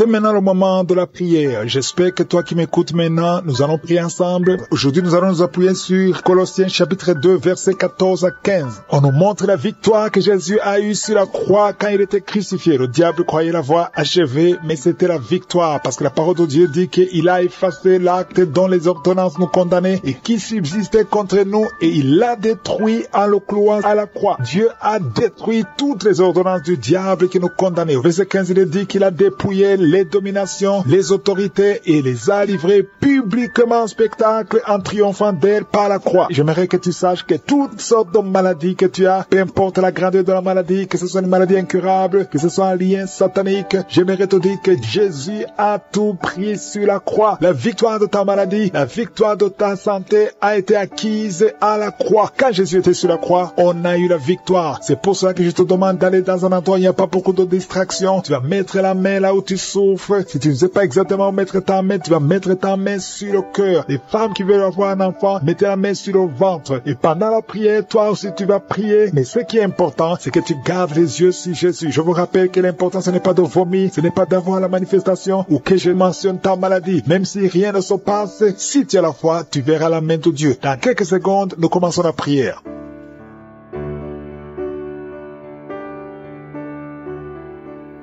C'est maintenant le moment de la prière. J'espère que toi qui m'écoutes maintenant, nous allons prier ensemble. Aujourd'hui, nous allons nous appuyer sur Colossiens chapitre 2, versets 14 à 15. On nous montre la victoire que Jésus a eue sur la croix quand il était crucifié. Le diable croyait l'avoir achevé, mais c'était la victoire parce que la parole de Dieu dit qu'il a effacé l'acte dont les ordonnances nous condamnaient et qui subsistait contre nous et il l'a détruit en le clouant à la croix. Dieu a détruit toutes les ordonnances du diable qui nous condamnaient. Au verset 15, il dit qu'il a dépouillé les dominations, les autorités et les a livrées publiquement en spectacle en triomphant d'elles par la croix. J'aimerais que tu saches que toutes sortes de maladies que tu as, peu importe la grandeur de la maladie, que ce soit une maladie incurable, que ce soit un lien satanique, j'aimerais te dire que Jésus a tout pris sur la croix. La victoire de ta maladie, la victoire de ta santé a été acquise à la croix. Quand Jésus était sur la croix, on a eu la victoire. C'est pour cela que je te demande d'aller dans un endroit où il n'y a pas beaucoup de distractions. Tu vas mettre la main là où tu souffres. Si tu ne sais pas exactement où mettre ta main, tu vas mettre ta main sur le cœur. Les femmes qui veulent avoir un enfant, mettez la main sur le ventre. Et pendant la prière, toi aussi tu vas prier. Mais ce qui est important, c'est que tu gardes les yeux sur Jésus. Je vous rappelle que l'important, ce n'est pas de vomir, ce n'est pas d'avoir la manifestation ou que je mentionne ta maladie. Même si rien ne se passe, si tu as la foi, tu verras la main de Dieu. Dans quelques secondes, nous commençons la prière.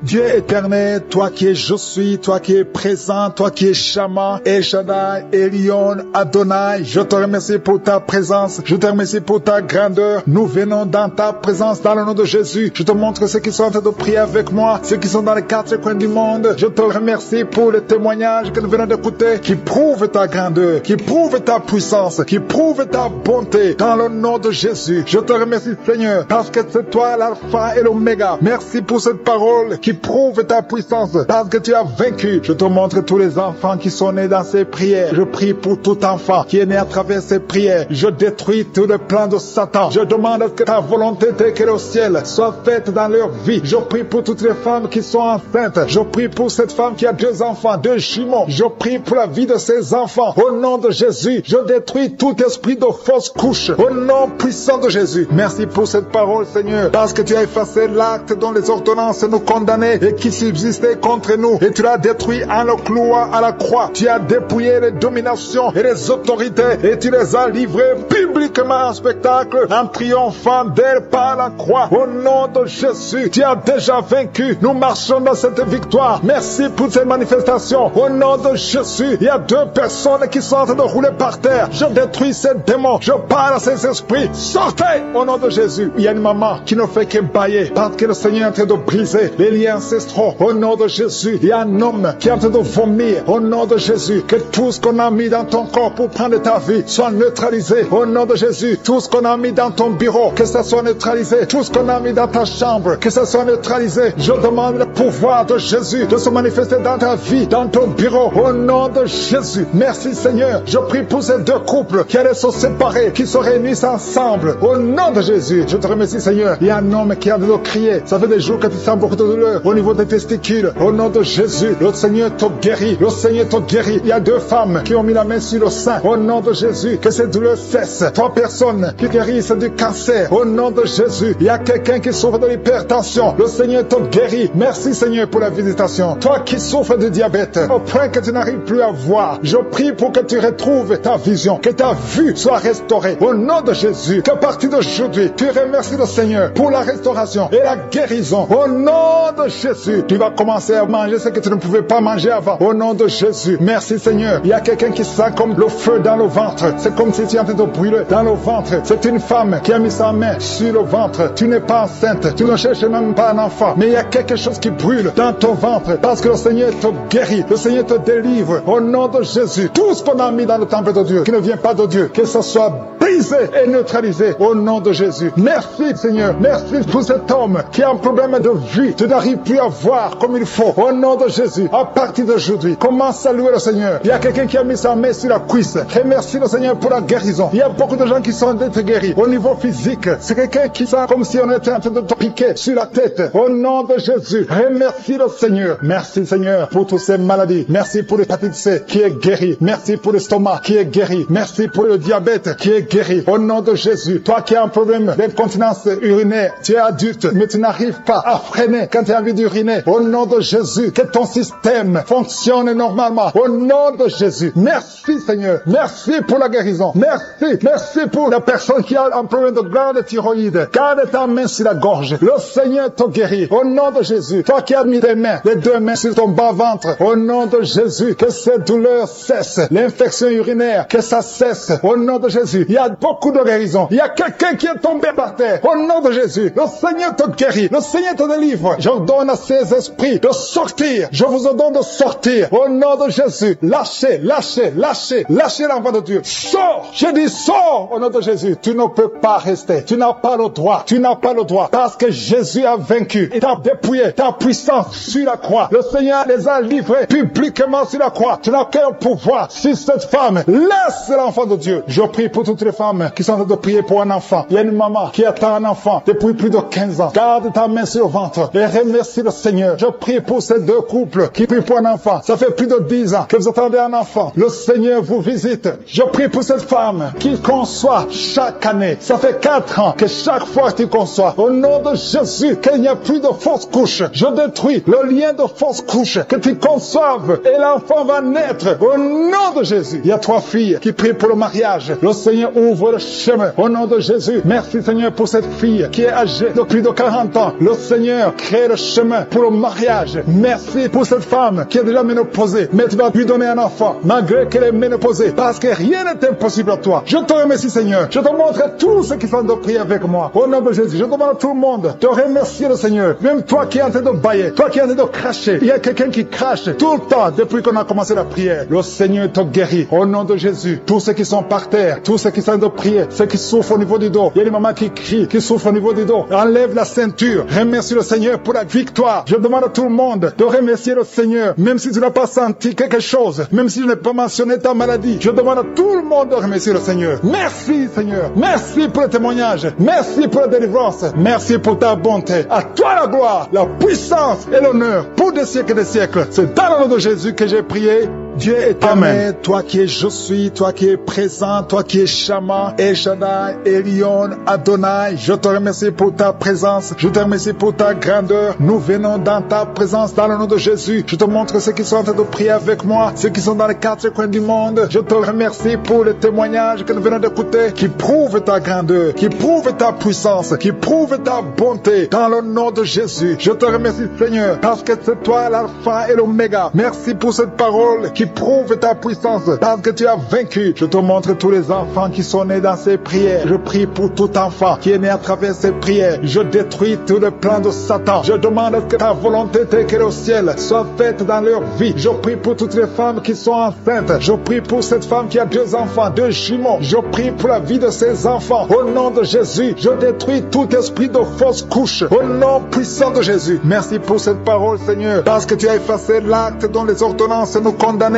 Dieu éternel, toi qui es je suis, toi qui es présent, toi qui es Shama, Shaddai, Elion, Adonai, je te remercie pour ta présence, je te remercie pour ta grandeur. Nous venons dans ta présence dans le nom de Jésus. Je te montre ceux qui sont en train de prier avec moi, ceux qui sont dans les quatre coins du monde. Je te remercie pour le témoignage que nous venons d'écouter, qui prouve ta grandeur, qui prouve ta puissance, qui prouve ta bonté dans le nom de Jésus. Je te remercie Seigneur, parce que c'est toi l'alpha et l'oméga. Merci pour cette parole qui prouve ta puissance parce que tu as vaincu. Je te montre tous les enfants qui sont nés dans ces prières. Je prie pour tout enfant qui est né à travers ces prières. Je détruis tous les plans de Satan. Je demande que ta volonté qu'elle au ciel soit faite dans leur vie. Je prie pour toutes les femmes qui sont enceintes. Je prie pour cette femme qui a deux enfants, deux jumeaux. Je prie pour la vie de ces enfants. Au nom de Jésus, je détruis tout esprit de fausse couche. Au nom puissant de Jésus. Merci pour cette parole, Seigneur, parce que tu as effacé l'acte dont les ordonnances nous et qui subsistait contre nous. Et tu l'as détruit en le clouant à la croix. Tu as dépouillé les dominations et les autorités et tu les as livrées publiquement en spectacle en triomphant d'elles par la croix. Au nom de Jésus, tu as déjà vaincu. Nous marchons dans cette victoire. Merci pour cette manifestation. Au nom de Jésus, il y a deux personnes qui sont en train de rouler par terre. Je détruis ces démons. Je parle à ces esprits. Sortez au nom de Jésus. Il y a une maman qui ne fait que bailler parce que le Seigneur est en train de briser les liens ancestraux. Au nom de Jésus, il y a un homme qui est en train de vomir. Au nom de Jésus, que tout ce qu'on a mis dans ton corps pour prendre ta vie soit neutralisé. Au nom de Jésus, tout ce qu'on a mis dans ton bureau, que ça soit neutralisé. Tout ce qu'on a mis dans ta chambre, que ça soit neutralisé. Je demande le pouvoir de Jésus de se manifester dans ta vie, dans ton bureau. Au nom de Jésus. Merci Seigneur. Je prie pour ces deux couples qui allaient se séparer, qui se réunissent ensemble. Au nom de Jésus. Je te remercie Seigneur. Il y a un homme qui a de l'eau crier. Ça fait des jours que tu sens beaucoup de douleur au niveau des testicules. Au nom de Jésus, le Seigneur te guérit. Le Seigneur te guérit. Il y a deux femmes qui ont mis la main sur le sein. Au nom de Jésus, que ces douleurs cessent. Trois personnes qui guérissent du cancer. Au nom de Jésus, il y a quelqu'un qui souffre de l'hypertension. Le Seigneur te guérit. Merci Seigneur pour la visitation. Toi qui souffres de diabète, au point que tu n'arrives plus à voir, je prie pour que tu retrouves ta vision, que ta vue soit restaurée. Au nom de Jésus, que à partir d'aujourd'hui, tu remercies le Seigneur pour la restauration et la guérison. Au nom de Jésus, tu vas commencer à manger ce que tu ne pouvais pas manger avant. Au nom de Jésus, merci Seigneur. Il y a quelqu'un qui sent comme le feu dans le ventre. C'est comme si tu étais en train de brûler dans le ventre. C'est une femme qui a mis sa main sur le ventre. Tu n'es pas enceinte. Tu ne cherches même pas un enfant. Mais il y a quelque chose qui brûle dans ton ventre parce que le Seigneur te guérit. Le Seigneur te délivre. Au nom de Jésus, tout ce qu'on a mis dans le temple de Dieu, qui ne vient pas de Dieu, que ce soit et neutralisé au nom de Jésus. Merci Seigneur. Merci pour cet homme qui a un problème de vue. Tu n'arrives plus à voir comme il faut. Au nom de Jésus, à partir d'aujourd'hui, commence à louer le Seigneur. Il y a quelqu'un qui a mis sa main sur la cuisse. Remercie le Seigneur pour la guérison. Il y a beaucoup de gens qui sont d'être guéris. Au niveau physique, c'est quelqu'un qui sent comme si on était en train de te piquer sur la tête. Au nom de Jésus, remercie le Seigneur. Merci Seigneur pour toutes ces maladies. Merci pour l'hépatite C qui est guérie. Merci pour l'estomac qui est guéri. Merci pour le diabète qui est guéri. Guéri. Au nom de Jésus, toi qui as un problème d'incontinence urinaire, tu es adulte, mais tu n'arrives pas à freiner quand tu as envie d'uriner. Au nom de Jésus, que ton système fonctionne normalement. Au nom de Jésus. Merci Seigneur. Merci pour la guérison. Merci. Merci pour la personne qui a un problème de glande thyroïde. Garde ta main sur la gorge. Le Seigneur te guérit. Au nom de Jésus. Toi qui as mis tes mains, les deux mains sur ton bas-ventre. Au nom de Jésus, que cette douleur cesse. L'infection urinaire, que ça cesse. Au nom de Jésus. Il y a beaucoup de guérison. Il y a quelqu'un qui est tombé par terre. Au nom de Jésus. Le Seigneur te guérit. Le Seigneur te délivre. J'ordonne à ces esprits de sortir. Je vous ordonne de sortir. Au nom de Jésus. Lâchez, lâchez, lâchez, lâchez l'enfant de Dieu. Sors. Je dis sors au nom de Jésus. Tu ne peux pas rester. Tu n'as pas le droit. Tu n'as pas le droit. Parce que Jésus a vaincu. Il t'a dépouillé ta puissance sur la croix. Le Seigneur les a livrés publiquement sur la croix. Tu n'as qu'un pouvoir sur cette femme. Laisse l'enfant de Dieu. Je prie pour toutes les femmes qui sont en train de prier pour un enfant. Il y a une maman qui attend un enfant depuis plus de 15 ans. Garde ta main sur le ventre et remercie le Seigneur. Je prie pour ces deux couples qui prient pour un enfant. Ça fait plus de 10 ans que vous attendez un enfant. Le Seigneur vous visite. Je prie pour cette femme qui conçoit chaque année. Ça fait 4 ans que chaque fois tu conçois, au nom de Jésus, qu'il n'y a plus de fausses couches. Je détruis le lien de fausses couches. Que tu conçoives et l'enfant va naître. Au nom de Jésus. Il y a trois filles qui prient pour le mariage. Le Seigneur ouvre le chemin. Au nom de Jésus. Merci Seigneur pour cette fille qui est âgée de plus de 40 ans. Le Seigneur crée le chemin pour le mariage. Merci pour cette femme qui est déjà ménopausée. Mais tu vas lui donner un enfant malgré qu'elle est ménopausée. Parce que rien n'est impossible à toi. Je te remercie Seigneur. Je te montre tous ceux qui sont de prier avec moi. Au nom de Jésus. Je demande à tout le monde de remercier le Seigneur. Même toi qui es en train de bailler. Toi qui es en train de cracher. Il y a quelqu'un qui crache tout le temps depuis qu'on a commencé la prière. Le Seigneur te guérit. Au nom de Jésus. Tous ceux qui sont par terre. Tous ceux qui train de prier. Ceux qui souffrent au niveau du dos. Il y a des mamans qui crient, qui souffrent au niveau du dos. Enlève la ceinture. Remercie le Seigneur pour la victoire. Je demande à tout le monde de remercier le Seigneur. Même si tu n'as pas senti quelque chose. Même si je n'ai pas mentionné ta maladie. Je demande à tout le monde de remercier le Seigneur. Merci Seigneur. Merci pour le témoignage. Merci pour la délivrance. Merci pour ta bonté. À toi la gloire, la puissance et l'honneur pour des siècles et des siècles. C'est dans le nom de Jésus que j'ai prié. Dieu éternel, toi qui es je suis, toi qui es présent, toi qui es Shama, El Shaddai, Elion, Adonai, je te remercie pour ta présence, je te remercie pour ta grandeur. Nous venons dans ta présence dans le nom de Jésus. Je te montre ceux qui sont en train de prier avec moi, ceux qui sont dans les quatre coins du monde. Je te remercie pour les témoignages que nous venons d'écouter, qui prouvent ta grandeur, qui prouvent ta puissance, qui prouvent ta bonté dans le nom de Jésus. Je te remercie Seigneur, parce que c'est toi l'alpha et l'oméga. Merci pour cette parole qui prouve ta puissance parce que tu as vaincu. Je te montre tous les enfants qui sont nés dans ces prières. Je prie pour tout enfant qui est né à travers ces prières. Je détruis tout le plan de Satan. Je demande que ta volonté est au ciel soit faite dans leur vie. Je prie pour toutes les femmes qui sont enceintes. Je prie pour cette femme qui a deux enfants, deux jumeaux. Je prie pour la vie de ces enfants. Au nom de Jésus, je détruis tout esprit de fausse couche. Au nom puissant de Jésus. Merci pour cette parole, Seigneur, parce que tu as effacé l'acte dont les ordonnances nous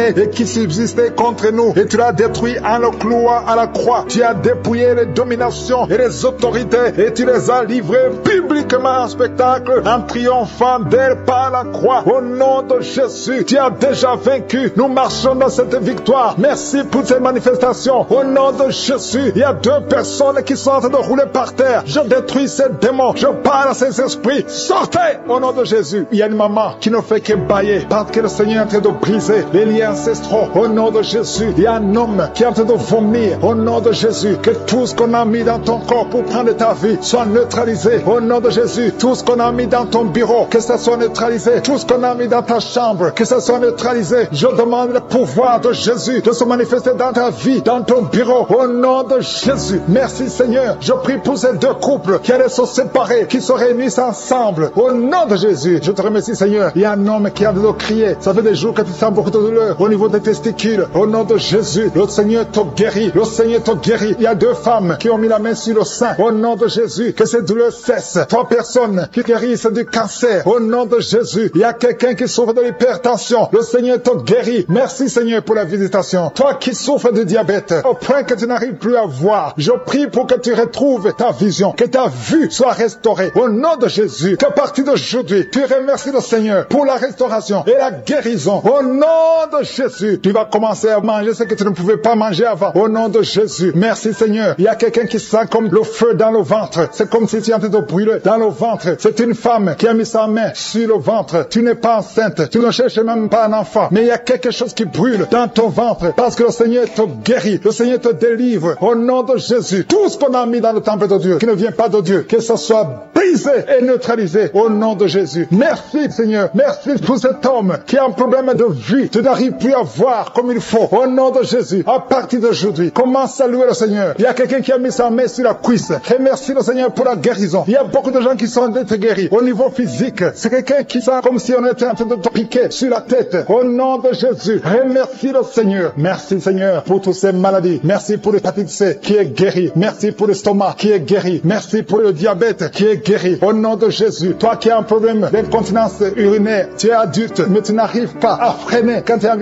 et qui subsistait contre nous. Et tu l'as détruit en le clouant à la croix. Tu as dépouillé les dominations et les autorités et tu les as livrées publiquement en spectacle en triomphant d'elles par la croix. Au nom de Jésus, tu as déjà vaincu. Nous marchons dans cette victoire. Merci pour ces manifestations. Au nom de Jésus, il y a deux personnes qui sont en train de rouler par terre. Je détruis ces démons. Je parle à ces esprits. Sortez au nom de Jésus. Il y a une maman qui ne fait que bailler parce que le Seigneur est en train de briser les liens ancestraux. Au nom de Jésus, il y a un homme qui est en train de vomir. Au nom de Jésus, que tout ce qu'on a mis dans ton corps pour prendre ta vie soit neutralisé. Au nom de Jésus, tout ce qu'on a mis dans ton bureau, que ça soit neutralisé. Tout ce qu'on a mis dans ta chambre, que ça soit neutralisé. Je demande le pouvoir de Jésus de se manifester dans ta vie, dans ton bureau. Au nom de Jésus, merci Seigneur. Je prie pour ces deux couples qui allaient se séparer, qui se réunissent ensemble. Au nom de Jésus, je te remercie Seigneur. Il y a un homme qui a de crier. Ça fait des jours que tu sens beaucoup de douleur au niveau des testicules. Au nom de Jésus, le Seigneur te guérit. Le Seigneur te guérit. Il y a deux femmes qui ont mis la main sur le sein. Au nom de Jésus, que cette douleur cesse. Trois personnes qui guérissent du cancer. Au nom de Jésus, il y a quelqu'un qui souffre de l'hypertension. Le Seigneur te guérit. Merci Seigneur pour la visitation. Toi qui souffres de diabète, au point que tu n'arrives plus à voir, je prie pour que tu retrouves ta vision, que ta vue soit restaurée. Au nom de Jésus, qu'à partir d'aujourd'hui, tu remercies le Seigneur pour la restauration et la guérison. Au nom de de Jésus, tu vas commencer à manger ce que tu ne pouvais pas manger avant. Au nom de Jésus. Merci Seigneur. Il y a quelqu'un qui sent comme le feu dans le ventre. C'est comme si tu de brûler dans le ventre. C'est une femme qui a mis sa main sur le ventre. Tu n'es pas enceinte. Tu ne cherches même pas un enfant. Mais il y a quelque chose qui brûle dans ton ventre parce que le Seigneur te guérit. Le Seigneur te délivre. Au nom de Jésus. Tout ce qu'on a mis dans le temple de Dieu, qui ne vient pas de Dieu, que ce soit brisé et neutralisé au nom de Jésus. Merci Seigneur. Merci pour cet homme qui a un problème de vie. Tu n'arrives plus à voir comme il faut. Au nom de Jésus. À partir d'aujourd'hui, commence à louer le Seigneur? Il y a quelqu'un qui a mis sa main sur la cuisse. Remercie le Seigneur pour la guérison. Il y a beaucoup de gens qui sont d'être guéris au niveau physique. C'est quelqu'un qui sent comme si on était en train de te piquer sur la tête. Au nom de Jésus, remercie le Seigneur. Merci Seigneur pour toutes ces maladies. Merci pour l'hépatite C qui est guéri. Merci pour l'estomac qui est guéri. Merci pour le diabète qui est guéri. Au nom de Jésus, toi qui as un problème d'incontinence urinaire, tu es adulte, mais tu n'arrives pas à freiner quand tu as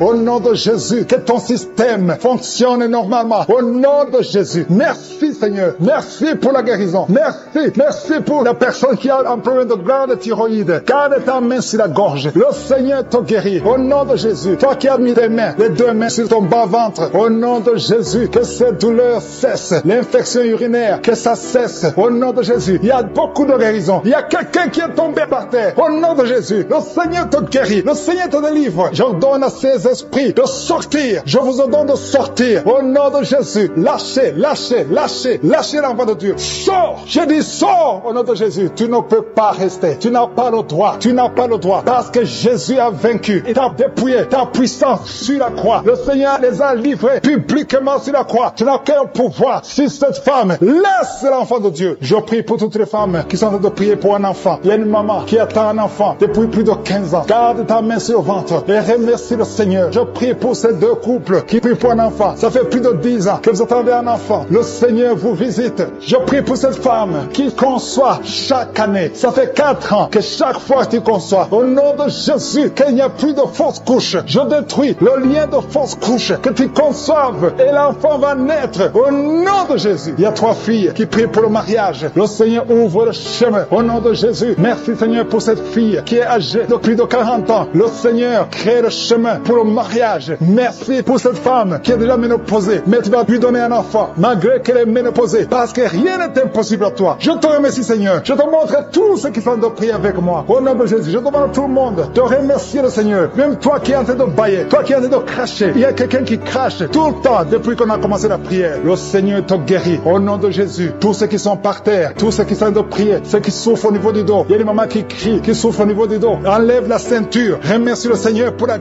Au nom de Jésus, que ton système fonctionne normalement. Au nom de Jésus, merci Seigneur. Merci pour la guérison. Merci. Merci pour la personne qui a un problème de glande thyroïde. Garde ta main sur la gorge. Le Seigneur te guérit. Au nom de Jésus. Toi qui as mis tes mains, les deux mains sur ton bas-ventre. Au nom de Jésus. Que cette douleur cesse. L'infection urinaire, que ça cesse. Au nom de Jésus. Il y a beaucoup de guérisons. Il y a quelqu'un qui est tombé par terre. Au nom de Jésus. Le Seigneur te guérit. Le Seigneur te délivre. À ces esprits de sortir. Je vous ordonne de sortir. Au nom de Jésus. Lâchez, lâchez, lâchez, lâchez l'enfant de Dieu. Sors. J'ai dit sors au nom de Jésus. Tu ne peux pas rester. Tu n'as pas le droit. Tu n'as pas le droit. Parce que Jésus a vaincu. Il t'a dépouillé ta puissance sur la croix. Le Seigneur les a livrés publiquement sur la croix. Tu n'as qu'un pouvoir sur cette femme. Laisse l'enfant de Dieu. Je prie pour toutes les femmes qui sont en train de prier pour un enfant. Il y a une maman qui attend un enfant depuis plus de 15 ans. Garde ta main sur le ventre et remercie le Seigneur. Je prie pour ces deux couples qui prient pour un enfant. Ça fait plus de 10 ans que vous attendez un enfant. Le Seigneur vous visite. Je prie pour cette femme qui conçoit chaque année. Ça fait 4 ans que chaque fois tu conçois, au nom de Jésus, qu'il n'y a plus de fausse couche. Je détruis le lien de fausse couche, que tu conçoives et l'enfant va naître au nom de Jésus. Il y a trois filles qui prient pour le mariage. Le Seigneur ouvre le chemin au nom de Jésus. Merci Seigneur pour cette fille qui est âgée de plus de 40 ans. Le Seigneur crée le chemin pour le mariage. Merci pour cette femme qui est déjà ménopausée, mais tu vas lui donner un enfant malgré qu'elle est ménopausée parce que rien n'est impossible à toi. Je te remercie Seigneur. Je te montre tous ceux qui sont de prier avec moi. Au nom de Jésus, je demande à tout le monde de remercier le Seigneur. Même toi qui es en train de bailler, toi qui es en train de cracher. Il y a quelqu'un qui crache tout le temps depuis qu'on a commencé la prière. Le Seigneur te guérit. Au nom de Jésus, tous ceux qui sont par terre, tous ceux qui sont en train de prier, ceux qui souffrent au niveau du dos. Il y a des mamans qui crient, qui souffrent au niveau du dos. Enlève la ceinture. Remercie le Seigneur pour la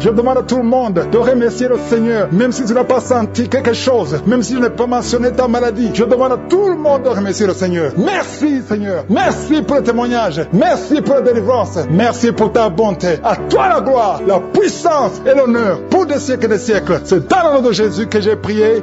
Je demande à tout le monde de remercier le Seigneur, même si tu n'as pas senti quelque chose, même si je n'ai pas mentionné ta maladie. Je demande à tout le monde de remercier le Seigneur. Merci Seigneur. Merci pour le témoignage. Merci pour la délivrance. Merci pour ta bonté. À toi la gloire, la puissance et l'honneur pour des siècles et des siècles. C'est dans le nom de Jésus que j'ai prié.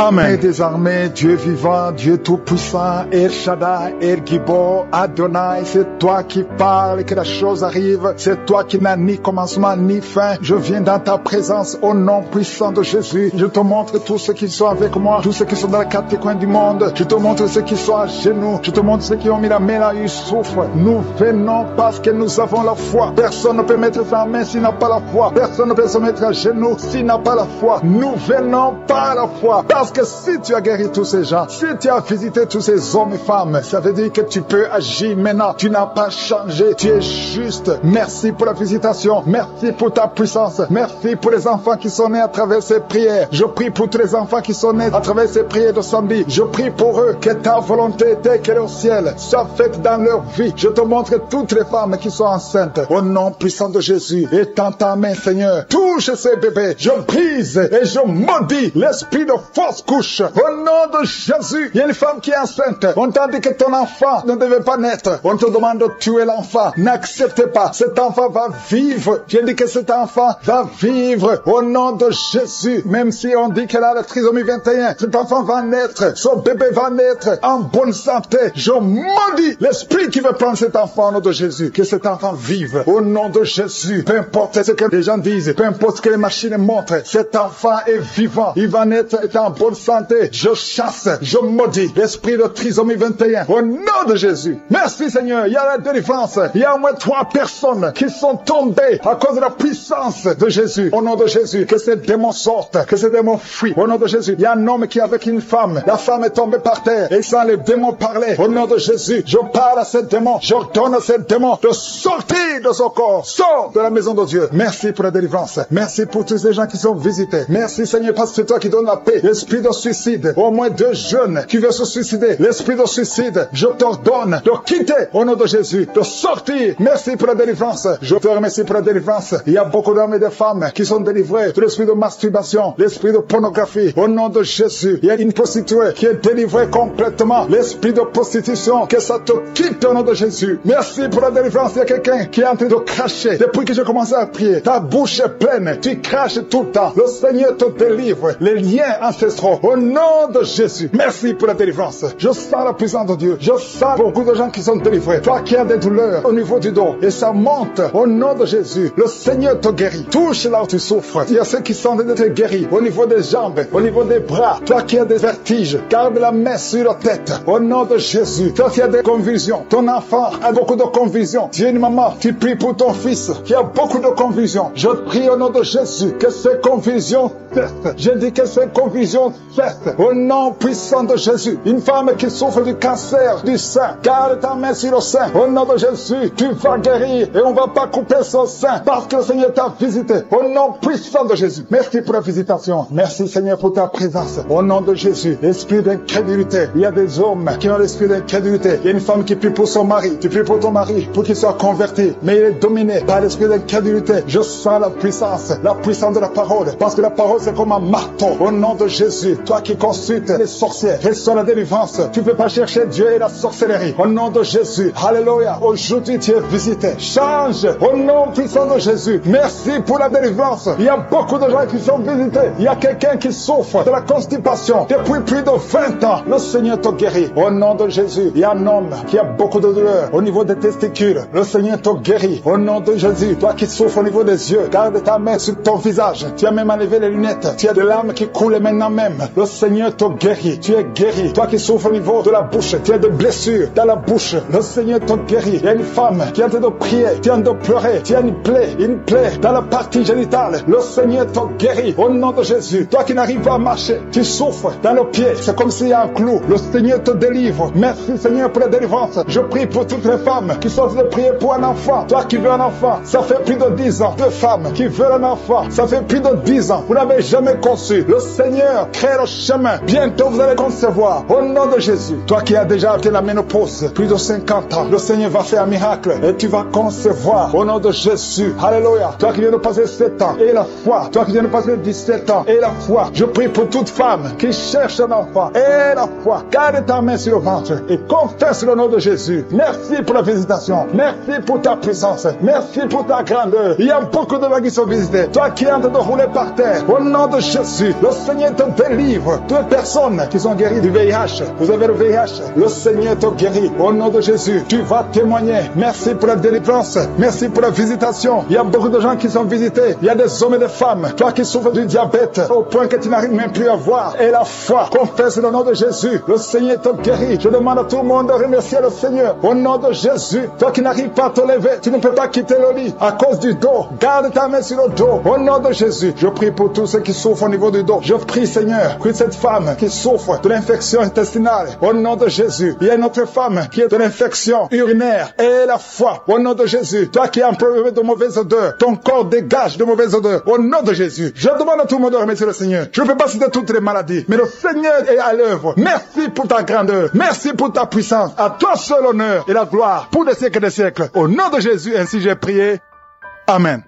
Amen. Et désormais, Dieu vivant, Dieu tout-puissant, El Shaddai, El Gibor, Adonai, c'est toi qui parles que la chose arrive. C'est toi qui n'as ni commencement ni fin. Je viens dans ta présence au nom puissant de Jésus. Je te montre tous ceux qui sont avec moi, tous ceux qui sont dans les quatre coins du monde. Je te montre ceux qui sont à genoux. Je te montre ceux qui ont mis la main là, ils souffrent. Nous venons parce que nous avons la foi. Personne ne peut mettre sa main s'il n'a pas la foi. Personne ne peut se mettre à genoux s'il n'a pas la foi. Nous venons par la foi. Que si tu as guéri tous ces gens, si tu as visité tous ces hommes et femmes, ça veut dire que tu peux agir maintenant. Tu n'as pas changé. Tu es juste. Merci pour la visitation. Merci pour ta puissance. Merci pour les enfants qui sont nés à travers ces prières. Je prie pour tous les enfants qui sont nés à travers ces prières de samedi. Je prie pour eux que ta volonté telle qu'elle est ciel soit faite dans leur vie. Je te montre toutes les femmes qui sont enceintes. Au nom puissant de Jésus. Étends ta main, Seigneur. Touche ces bébés. Je brise et je maudis l'esprit de couche. Au nom de Jésus, il y a une femme qui est enceinte. On t'a dit que ton enfant ne devait pas naître. On te demande de tuer l'enfant. N'acceptez pas. Cet enfant va vivre. J'ai dit que cet enfant va vivre au nom de Jésus. Même si on dit qu'elle a la trisomie 21, cet enfant va naître. Son bébé va naître en bonne santé. Je maudis l'esprit qui veut prendre cet enfant au nom de Jésus. Que cet enfant vive au nom de Jésus. Peu importe ce que les gens disent, peu importe ce que les machines montrent, cet enfant est vivant. Il va naître en bonne Je chasse, je maudis l'esprit de trisomie 21 au nom de Jésus. Merci Seigneur, il y a la délivrance. Il y a au moins trois personnes qui sont tombées à cause de la puissance de Jésus. Au nom de Jésus, que ces démons sortent, que ces démons fuient. Au nom de Jésus, il y a un homme qui est avec une femme. La femme est tombée par terre et sans les démons parler. Au nom de Jésus, je parle à ces démons. J'ordonne à ces démons de sortir de son corps. Sors de la maison de Dieu. Merci pour la délivrance. Merci pour tous ces gens qui sont visités. Merci Seigneur parce que c'est toi qui donnes la paix. L'esprit de suicide. Au moins deux jeunes qui veulent se suicider. L'esprit de suicide. Je t'ordonne de quitter au nom de Jésus. De sortir. Merci pour la délivrance. Je te remercie pour la délivrance. Il y a beaucoup d'hommes et de femmes qui sont délivrés de l'esprit de masturbation. L'esprit de pornographie. Au nom de Jésus. Il y a une prostituée qui est délivrée complètement. L'esprit de prostitution. Que ça te quitte au nom de Jésus. Merci pour la délivrance. Il y a quelqu'un qui est en train de cracher. Depuis que j'ai commencé à prier, ta bouche est pleine. Tu craches tout le temps. Le Seigneur te délivre. Les liens ancestraux. Au nom de Jésus. Merci pour la délivrance. Je sens la puissance de Dieu. Je sens beaucoup de gens qui sont délivrés. Toi qui as des douleurs au niveau du dos. Et ça monte. Au nom de Jésus. Le Seigneur te guérit. Touche là où tu souffres. Il y a ceux qui sont d'être guéris. Au niveau des jambes. Au niveau des bras. Toi qui as des vertiges. Garde la main sur la tête. Au nom de Jésus. Toi qui as des convulsions. Ton enfant a beaucoup de convulsions. Tu es une maman. Tu pries pour ton fils qui a beaucoup de convulsions. Je prie au nom de Jésus que ces convulsions. Je dis que ces convulsions Au nom puissant de Jésus. Une femme qui souffre du cancer du sein. Garde ta main sur le sein. Au nom de Jésus, tu vas guérir et on va pas couper son sein parce que le Seigneur t'a visité. Au nom puissant de Jésus. Merci pour la visitation. Merci Seigneur pour ta présence. Au nom de Jésus, l'esprit d'incrédulité. Il y a des hommes qui ont l'esprit d'incrédulité. Il y a une femme qui prie pour son mari. Tu pries pour ton mari pour qu'il soit converti. Mais il est dominé par l'esprit d'incrédulité. Je sens la puissance, la puissance de la parole. Parce que la parole c'est comme un marteau. Au nom de Jésus, toi qui consultes les sorciers, reçois la délivrance. Tu ne peux pas chercher Dieu et la sorcellerie. Au nom de Jésus, Alléluia. Aujourd'hui tu es visité. Change au nom puissant de Jésus. Merci pour la délivrance. Il y a beaucoup de gens qui sont visités. Il y a quelqu'un qui souffre de la constipation depuis plus de 20 ans. Le Seigneur te guérit. Au nom de Jésus, il y a un homme qui a beaucoup de douleurs au niveau des testicules. Le Seigneur te guérit. Au nom de Jésus, toi qui souffres au niveau des yeux, garde ta main sur ton visage. Tu as même enlevé les lunettes. Tu as de larmes qui coulent maintenant même. Le Seigneur te guérit. Tu es guéri. Toi qui souffres au niveau de la bouche, tu as des blessures dans la bouche. Le Seigneur te guérit. Il y a une femme qui est en train de prier, qui est en train de pleurer. Tu as une plaie, une plaie dans la partie génitale. Le Seigneur te guérit. Au nom de Jésus, toi qui n'arrives pas à marcher, tu souffres dans le pied. C'est comme s'il y a un clou. Le Seigneur te délivre. Merci Seigneur pour la délivrance. Je prie pour toutes les femmes qui sont en train de prier pour un enfant. Toi qui veux un enfant, ça fait plus de 10 ans. Deux femmes qui veulent un enfant, ça fait plus de 10 ans. Vous n'avez jamais conçu. Le Seigneur le chemin. Bientôt vous allez concevoir. Au nom de Jésus. Toi qui as déjà atteint la ménopause, plus de 50 ans, le Seigneur va faire un miracle et tu vas concevoir. Au nom de Jésus. Alléluia. Toi qui viens de passer 7 ans et la foi. Toi qui viens de passer 17 ans et la foi. Je prie pour toute femme qui cherche un enfant et la foi. Garde ta main sur le ventre et confesse le nom de Jésus. Merci pour la visitation. Merci pour ta puissance. Merci pour ta grandeur. Il y a beaucoup de gens qui sont visités. Toi qui es en train de rouler par terre. Au nom de Jésus, le Seigneur te délivre. Deux personnes qui sont guéries du VIH. Vous avez le VIH. Le Seigneur te guérit. Au nom de Jésus, tu vas témoigner. Merci pour la délivrance. Merci pour la visitation. Il y a beaucoup de gens qui sont visités. Il y a des hommes et des femmes. Toi qui souffres du diabète au point que tu n'arrives même plus à voir. Et la foi. Confesse le nom de Jésus. Le Seigneur te guérit. Je demande à tout le monde de remercier le Seigneur. Au nom de Jésus. Toi qui n'arrives pas à te lever. Tu ne peux pas quitter le lit à cause du dos. Garde ta main sur le dos. Au nom de Jésus. Je prie pour tous ceux qui souffrent au niveau du dos. Je prie Seigneur. Prie cette femme qui souffre de l'infection intestinale. Au nom de Jésus. Il y a une autre femme qui est de l'infection urinaire. Et la foi. Au nom de Jésus. Toi qui un problème de mauvaise odeur. Ton corps dégage de mauvaise odeur. Au nom de Jésus. Je demande à tout le monde de remercier le Seigneur. Je ne peux pas citer toutes les maladies. Mais le Seigneur est à l'œuvre. Merci pour ta grandeur. Merci pour ta puissance. À toi seul l'honneur et la gloire pour les siècles des siècles. Au nom de Jésus, ainsi j'ai prié. Amen.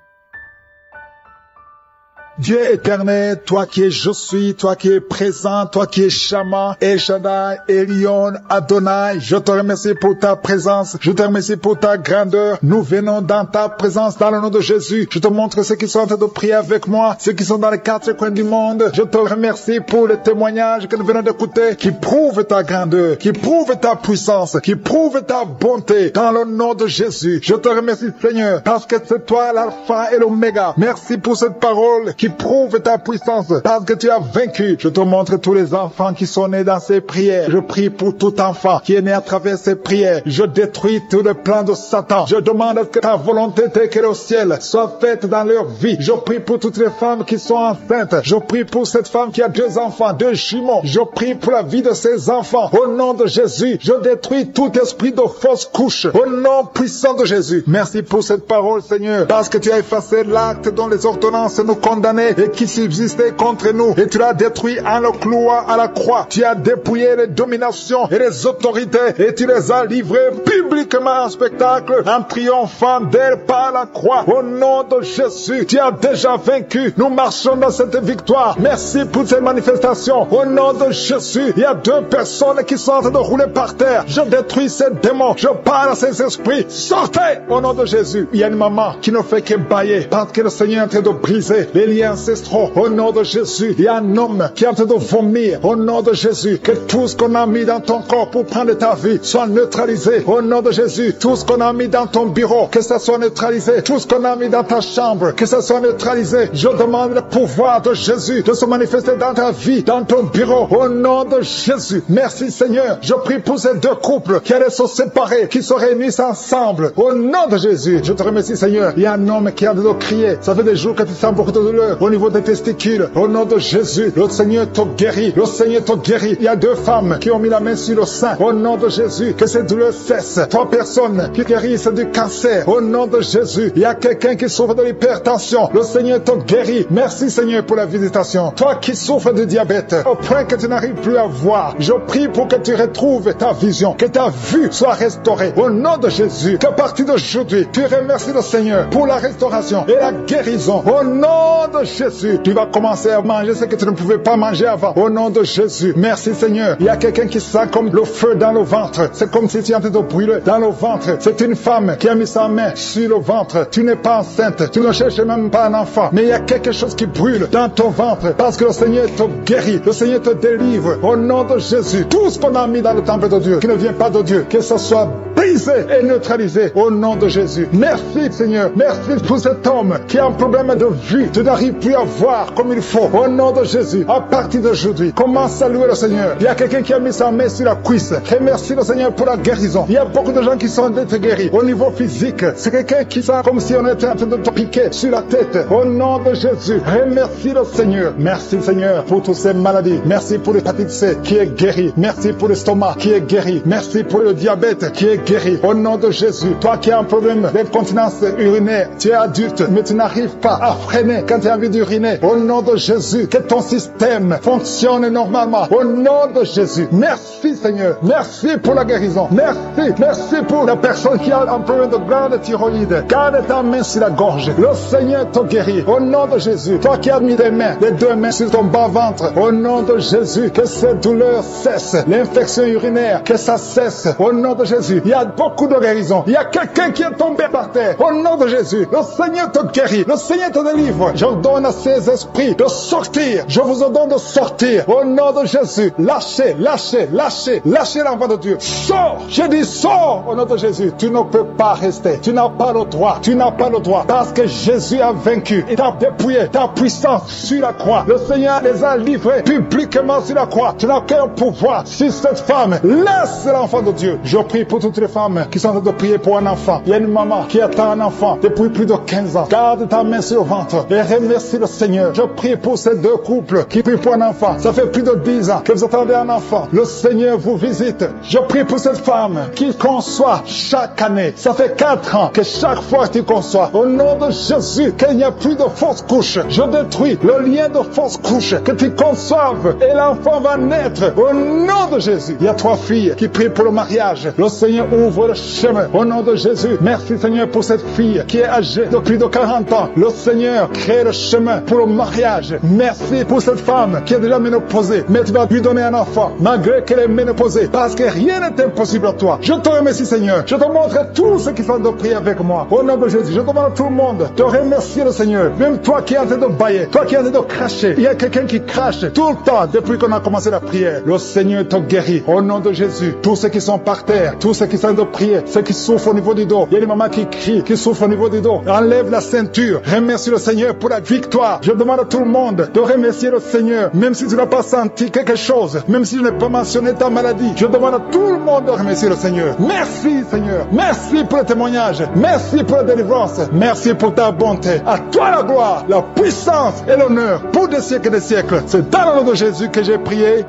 Dieu éternel, toi qui es je suis, toi qui es présent, toi qui es Shama, El Shaddai, Elion, Adonai, je te remercie pour ta présence, je te remercie pour ta grandeur. Nous venons dans ta présence dans le nom de Jésus. Je te montre ceux qui sont en train de prier avec moi, ceux qui sont dans les quatre coins du monde. Je te remercie pour le témoignage que nous venons d'écouter qui prouve ta grandeur, qui prouve ta puissance, qui prouve ta bonté dans le nom de Jésus. Je te remercie Seigneur parce que c'est toi l'alpha et l'oméga. Merci pour cette parole qui prouve ta puissance parce que tu as vaincu. Je te montre tous les enfants qui sont nés dans ces prières. Je prie pour tout enfant qui est né à travers ces prières. Je détruis tout le plan de Satan. Je demande que ta volonté qu'elle au ciel soit faite dans leur vie. Je prie pour toutes les femmes qui sont enceintes. Je prie pour cette femme qui a deux enfants, deux jumeaux. Je prie pour la vie de ces enfants. Au nom de Jésus, je détruis tout esprit de fausse couche. Au nom puissant de Jésus. Merci pour cette parole, Seigneur, parce que tu as effacé l'acte dont les ordonnances nous et qui subsistait contre nous. Et tu l'as détruit en le clouant à la croix. Tu as dépouillé les dominations et les autorités et tu les as livrées publiquement en spectacle en triomphant d'elles par la croix. Au nom de Jésus, tu as déjà vaincu. Nous marchons dans cette victoire. Merci pour ces manifestations. Au nom de Jésus, il y a deux personnes qui sont en train de rouler par terre. Je détruis ces démons. Je parle à ces esprits. Sortez au nom de Jésus. Il y a une maman qui ne fait que bailler parce que le Seigneur est en train de briser les liens ancestraux. Au nom de Jésus, il y a un homme qui est en de vomir. Au nom de Jésus, que tout ce qu'on a mis dans ton corps pour prendre ta vie soit neutralisé. Au nom de Jésus, tout ce qu'on a mis dans ton bureau, que ça soit neutralisé. Tout ce qu'on a mis dans ta chambre, que ça soit neutralisé. Je demande le pouvoir de Jésus de se manifester dans ta vie, dans ton bureau. Au nom de Jésus. Merci Seigneur. Je prie pour ces deux couples qui allaient se séparer, qui se réunissent ensemble. Au nom de Jésus. Je te remercie Seigneur. Il y a un homme qui a de crier. Ça fait des jours que tu sens beaucoup de douleur au niveau des testicules. Au nom de Jésus. Le Seigneur te guérit. Le Seigneur te guérit. Il y a deux femmes qui ont mis la main sur le sein. Au nom de Jésus. Que ces douleurs cessent. Trois personnes qui guérissent du cancer. Au nom de Jésus. Il y a quelqu'un qui souffre de l'hypertension. Le Seigneur te guérit. Merci Seigneur pour la visitation. Toi qui souffres de diabète, au point que tu n'arrives plus à voir, je prie pour que tu retrouves ta vision, que ta vue soit restaurée. Au nom de Jésus, qu'à partir d'aujourd'hui, tu remercies le Seigneur pour la restauration et la guérison. Au nom de Jésus, tu vas commencer à manger ce que tu ne pouvais pas manger avant. Au nom de Jésus, merci Seigneur. Il y a quelqu'un qui sent comme le feu dans le ventre. C'est comme si tu étais en train de brûler dans le ventre. C'est une femme qui a mis sa main sur le ventre. Tu n'es pas enceinte. Tu ne cherches même pas un enfant. Mais il y a quelque chose qui brûle dans ton ventre parce que le Seigneur te guérit. Le Seigneur te délivre. Au nom de Jésus, tout ce qu'on a mis dans le temple de Dieu, qui ne vient pas de Dieu, que ce soit brisé et neutralisé au nom de Jésus. Merci Seigneur. Merci pour cet homme qui a un problème de vue. Tu n'arrives plus à voir comme il faut. Au nom de Jésus, à partir d'aujourd'hui, commence à louer le Seigneur. Il y a quelqu'un qui a mis sa main sur la cuisse. Remercie le Seigneur pour la guérison. Il y a beaucoup de gens qui sont d'être guéris au niveau physique. C'est quelqu'un qui sent comme si on était en train de te piquer sur la tête. Au nom de Jésus, remercie le Seigneur. Merci Seigneur pour toutes ces maladies. Merci pour l'hépatite C qui est guéri. Merci pour l'estomac qui est guéri. Merci pour le diabète qui est guéri. Au nom de Jésus, toi qui as un problème d'incontinence urinaire, tu es adulte, mais tu n'arrives pas à freiner quand tu as d'uriner. Au nom de Jésus, que ton système fonctionne normalement. Au nom de Jésus. Merci Seigneur. Merci pour la guérison. Merci. Merci pour la personne qui a un problème de grande thyroïde. Garde ta main sur la gorge. Le Seigneur te guérit. Au nom de Jésus. Toi qui as mis tes mains, les deux mains sur ton bas-ventre. Au nom de Jésus, que cette douleur cesse. L'infection urinaire, que ça cesse. Au nom de Jésus. Il y a beaucoup de guérison. Il y a quelqu'un qui est tombé par terre. Au nom de Jésus. Le Seigneur te guérit. Le Seigneur te délivre. J'ordonne à ces esprits de sortir. Je vous ordonne de sortir. Au nom de Jésus. Lâchez, lâchez, lâchez, lâchez l'enfant de Dieu. Sors. Je dis sors au nom de Jésus. Tu ne peux pas rester. Tu n'as pas le droit. Tu n'as pas le droit. Parce que Jésus a vaincu. Il t'a dépouillé ta puissance sur la croix. Le Seigneur les a livrés publiquement sur la croix. Tu n'as aucun pouvoir sur cette femme. Laisse l'enfant de Dieu. Je prie pour toutes les femmes qui sont en train de prier pour un enfant. Il y a une maman qui attend un enfant depuis plus de 15 ans. Garde ta main sur le ventre et remercie le Seigneur. Je prie pour ces deux couples qui prient pour un enfant. Ça fait plus de 10 ans que vous attendez un enfant. Le Seigneur vous visite. Je prie pour cette femme qui conçoit chaque année. Ça fait 4 ans que chaque fois tu conçois, au nom de Jésus, qu'il n'y a plus de fausses couches. Je détruis le lien de fausses couches, que tu conçoives et l'enfant va naître au nom de Jésus. Il y a trois filles qui prient pour le mariage. Le Seigneur ouvre le chemin au nom de Jésus. Merci Seigneur pour cette fille qui est âgée de plus de 40 ans. Le Seigneur crée le chemin pour le mariage. Merci pour cette femme qui est déjà ménopausée. Mais tu vas lui donner un enfant malgré qu'elle est ménopausée parce que rien n'est impossible à toi. Je te remercie Seigneur. Je te montre tous ceux qui sont de prier avec moi. Au nom de Jésus, je demande à tout le monde de remercier le Seigneur. Même toi qui es en train de bailler, toi qui es en train de cracher. Il y a quelqu'un qui crache tout le temps depuis qu'on a commencé la prière. Le Seigneur te guérit. Au nom de Jésus, tous ceux qui sont par terre, tous ceux qui sont de prier, ceux qui souffrent au niveau du dos. Il y a des mamans qui crient, qui souffrent au niveau du dos. Enlève la ceinture. Remercie le Seigneur pour la victoire. Je demande à tout le monde de remercier le Seigneur, même si tu n'as pas senti quelque chose, même si je n'ai pas mentionné ta maladie. Je demande à tout le monde de remercier le Seigneur. Merci Seigneur. Merci pour le témoignage. Merci pour la délivrance. Merci pour ta bonté. À toi la gloire, la puissance et l'honneur pour des siècles et des siècles. C'est dans le nom de Jésus que j'ai prié.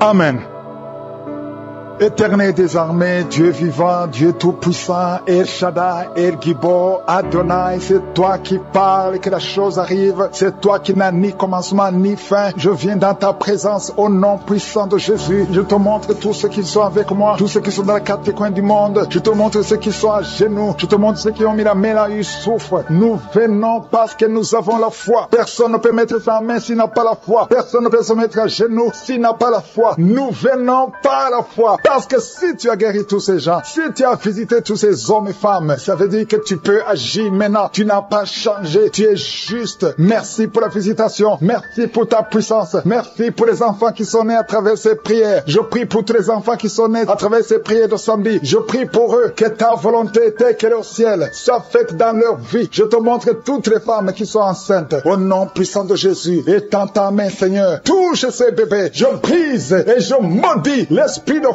Amen. Éternel des armées, Dieu vivant, Dieu tout-puissant, El Shaddai, El Gibor, Adonai, c'est toi qui parles que la chose arrive, c'est toi qui n'as ni commencement ni fin. Je viens dans ta présence au nom puissant de Jésus. Je te montre tous ceux qui sont avec moi, tous ceux qui sont dans les quatre coins du monde. Je te montre ceux qui sont à genoux. Je te montre ceux qui ont mis la main là, ils souffrent. Nous venons parce que nous avons la foi. Personne ne peut mettre sa main s'il n'a pas la foi. Personne ne peut se mettre à genoux s'il n'a pas la foi. Nous venons par la foi. Parce que si tu as guéri tous ces gens, si tu as visité tous ces hommes et femmes, ça veut dire que tu peux agir maintenant. Tu n'as pas changé. Tu es juste. Merci pour la visitation. Merci pour ta puissance. Merci pour les enfants qui sont nés à travers ces prières. Je prie pour tous les enfants qui sont nés à travers ces prières de samedi. Je prie pour eux que ta volonté qu'elle au ciel soit faite dans leur vie. Je te montre toutes les femmes qui sont enceintes. Au nom puissant de Jésus. Étends ta main, Seigneur. Touche ces bébés. Je brise et je maudis l'esprit de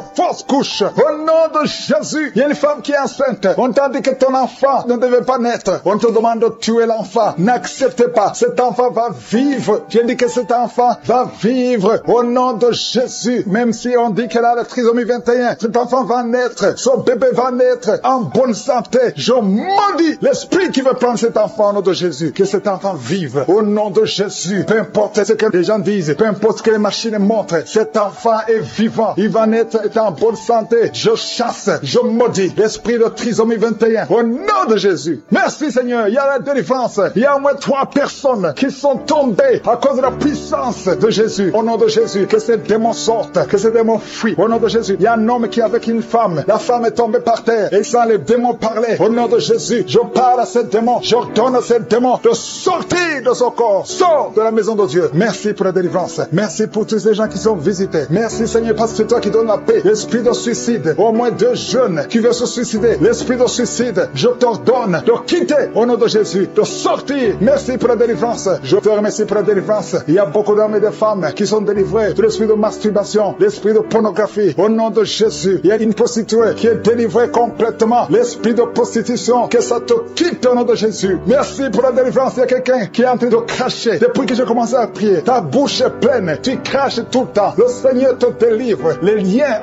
couche. Au nom de Jésus, il y a une femme qui est enceinte. On t'a dit que ton enfant ne devait pas naître. On te demande de tuer l'enfant. N'accepte pas. Cet enfant va vivre. J'ai dit que cet enfant va vivre au nom de Jésus. Même si on dit qu'elle a la trisomie 21, cet enfant va naître. Son bébé va naître en bonne santé. Je maudis l'esprit qui veut prendre cet enfant au nom de Jésus. Que cet enfant vive au nom de Jésus. Peu importe ce que les gens disent, peu importe ce que les machines montrent, cet enfant est vivant. Il va naître bonne santé. Je chasse, je maudis l'esprit de trisomie 21 au nom de Jésus. Merci Seigneur. Il y a la délivrance. Il y a au moins trois personnes qui sont tombées à cause de la puissance de Jésus. Au nom de Jésus, que ces démons sortent, que ces démons fuient. Au nom de Jésus, il y a un homme qui est avec une femme. La femme est tombée par terre et sans les démons parler. Au nom de Jésus, je parle à ces démons. J'ordonne à ces démons de sortir de son corps. Sors de la maison de Dieu. Merci pour la délivrance. Merci pour tous ces gens qui sont visités. Merci Seigneur parce que c'est toi qui donnes la paix. L'esprit de suicide. Au moins deux jeunes qui veulent se suicider. L'esprit de suicide, je t'ordonne de quitter au nom de Jésus, de sortir. Merci pour la délivrance. Je te remercie pour la délivrance. Il y a beaucoup d'hommes et de femmes qui sont délivrés de l'esprit de masturbation, l'esprit de pornographie. Au nom de Jésus, il y a une prostituée qui est délivrée complètement. L'esprit de prostitution, que ça te quitte au nom de Jésus. Merci pour la délivrance. Il y a quelqu'un qui est en train de cracher. Depuis que j'ai commencé à prier, ta bouche est pleine. Tu craches tout le temps. Le Seigneur te délivre. Les liens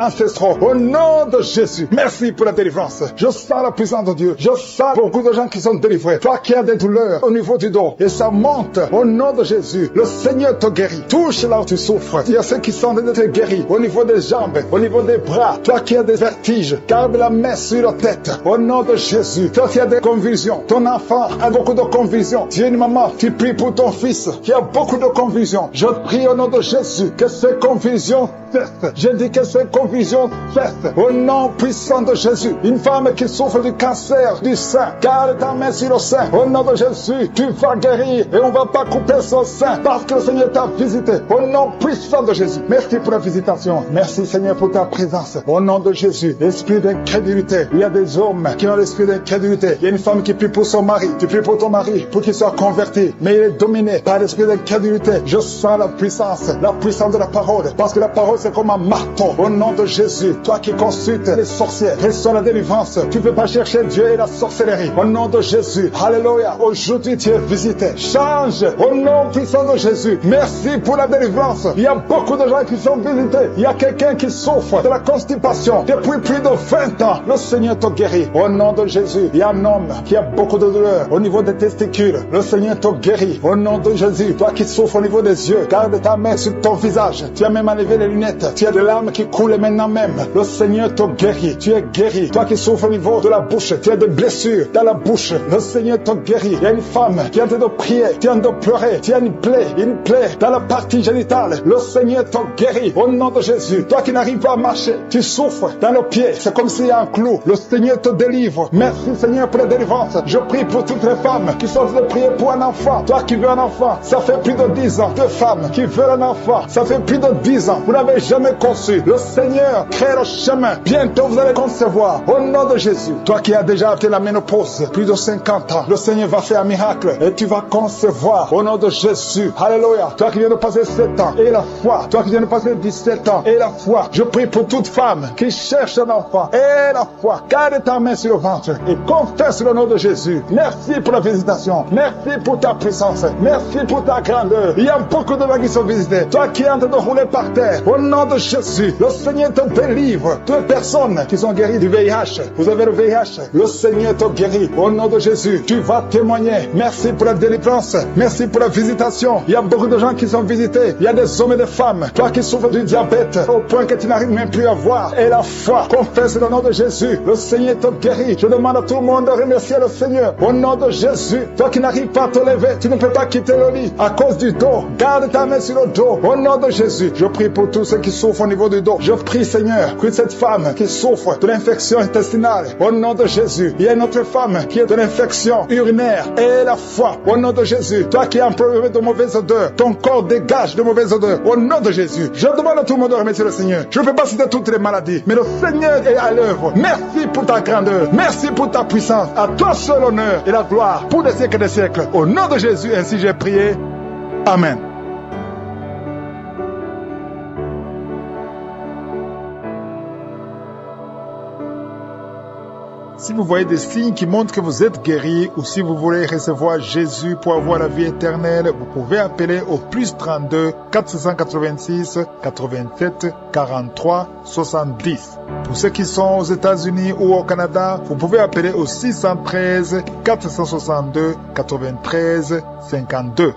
Au nom de Jésus. Merci pour la délivrance. Je sens la puissance de Dieu. Je sens beaucoup de gens qui sont délivrés. Toi qui as des douleurs au niveau du dos et ça monte au nom de Jésus. Le Seigneur te guérit. Touche là où tu souffres. Il y a ceux qui sont d'être guéris au niveau des jambes, au niveau des bras. Toi qui as des vertiges, garde la main sur la tête. Au nom de Jésus. Toi qui as des convulsions. Ton enfant a beaucoup de convulsions. Tu es une maman. Tu pries pour ton fils qui a beaucoup de convulsions. Je prie au nom de Jésus que ces convulsions cessent. Je dis que ces Au nom puissant de Jésus. Une femme qui souffre du cancer du sein. Garde ta main sur le sein. Au nom de Jésus, tu vas guérir et on va pas couper son sein parce que le Seigneur t'a visité. Au nom puissant de Jésus. Merci pour la visitation. Merci Seigneur pour ta présence. Au nom de Jésus, l'esprit d'incrédulité. Il y a des hommes qui ont l'esprit d'incrédulité. Il y a une femme qui prie pour son mari. Tu pries pour ton mari pour qu'il soit converti. Mais il est dominé par l'esprit d'incrédulité. Je sens la puissance, la puissance de la parole. Parce que la parole c'est comme un marteau. Au nom de Jésus, toi qui consultes les sorciers, reçois la délivrance. Tu ne peux pas chercher Dieu et la sorcellerie. Au nom de Jésus, Alléluia. Aujourd'hui tu es visité. Change au nom puissant de Jésus. Merci pour la délivrance. Il y a beaucoup de gens qui sont visités. Il y a quelqu'un qui souffre de la constipation depuis plus de 20 ans. Le Seigneur te guérit. Au nom de Jésus, il y a un homme qui a beaucoup de douleur au niveau des testicules. Le Seigneur te guérit. Au nom de Jésus, toi qui souffres au niveau des yeux, garde ta main sur ton visage. Tu as même enlevé les lunettes. Tu as des larmes qui coulent maintenant même. Le Seigneur te guérit. Tu es guéri. Toi qui souffres au niveau de la bouche, tu as des blessures dans la bouche. Le Seigneur te guérit. Il y a une femme qui est en train de prier, qui est en train de pleurer. Tu as une plaie, une plaie dans la partie génitale. Le Seigneur te guérit. Au nom de Jésus. Toi qui n'arrives pas à marcher, tu souffres dans le pied. C'est comme s'il y a un clou. Le Seigneur te délivre. Merci Seigneur pour la délivrance. Je prie pour toutes les femmes qui sont en train de prier pour un enfant. Toi qui veux un enfant, ça fait plus de 10 ans. Deux femmes qui veulent un enfant, ça fait plus de 10 ans. Vous n'avez jamais conçu. Le Seigneur Seigneur, crée le chemin. Bientôt vous allez concevoir. Au nom de Jésus, toi qui as déjà été la ménopause, plus de 50 ans, le Seigneur va faire un miracle et tu vas concevoir. Au nom de Jésus. Alléluia. Toi qui viens de passer 7 ans et la foi. Toi qui viens de passer 17 ans et la foi. Je prie pour toute femme qui cherche un enfant et la foi. Garde ta main sur le ventre et confesse le nom de Jésus. Merci pour la visitation. Merci pour ta puissance. Merci pour ta grandeur. Il y a beaucoup de gens qui sont visités. Toi qui es en train de rouler par terre, au nom de Jésus, le Seigneur te délivre. Toutes les personnes qui sont guéries du VIH, vous avez le VIH, le Seigneur te guérit. Au nom de Jésus, tu vas témoigner. Merci pour la délivrance. Merci pour la visitation. Il y a beaucoup de gens qui sont visités. Il y a des hommes et des femmes. Toi qui souffres du diabète, au point que tu n'arrives même plus à voir. Et la foi, confesse le nom de Jésus. Le Seigneur te guérit. Je demande à tout le monde de remercier le Seigneur. Au nom de Jésus, toi qui n'arrives pas à te lever, tu ne peux pas quitter le lit à cause du dos. Garde ta main sur le dos. Au nom de Jésus, je prie pour tous ceux qui souffrent au niveau du dos. Je prie, Seigneur, que cette femme qui souffre de l'infection intestinale, au nom de Jésus, il y a une autre femme qui est de l'infection urinaire et la foi. Au nom de Jésus, toi qui un problème de mauvaise odeur, ton corps dégage de mauvaise odeur. Au nom de Jésus, je demande à tout le monde de remercier le Seigneur. Je ne peux pas citer toutes les maladies, mais le Seigneur est à l'œuvre. Merci pour ta grandeur. Merci pour ta puissance. À toi seul l'honneur et la gloire pour des siècles et des siècles. Au nom de Jésus, ainsi j'ai prié. Amen. Si vous voyez des signes qui montrent que vous êtes guéri ou si vous voulez recevoir Jésus pour avoir la vie éternelle, vous pouvez appeler au plus 32 486 87 43 70. Pour ceux qui sont aux États-Unis ou au Canada, vous pouvez appeler au 613 462 93 52.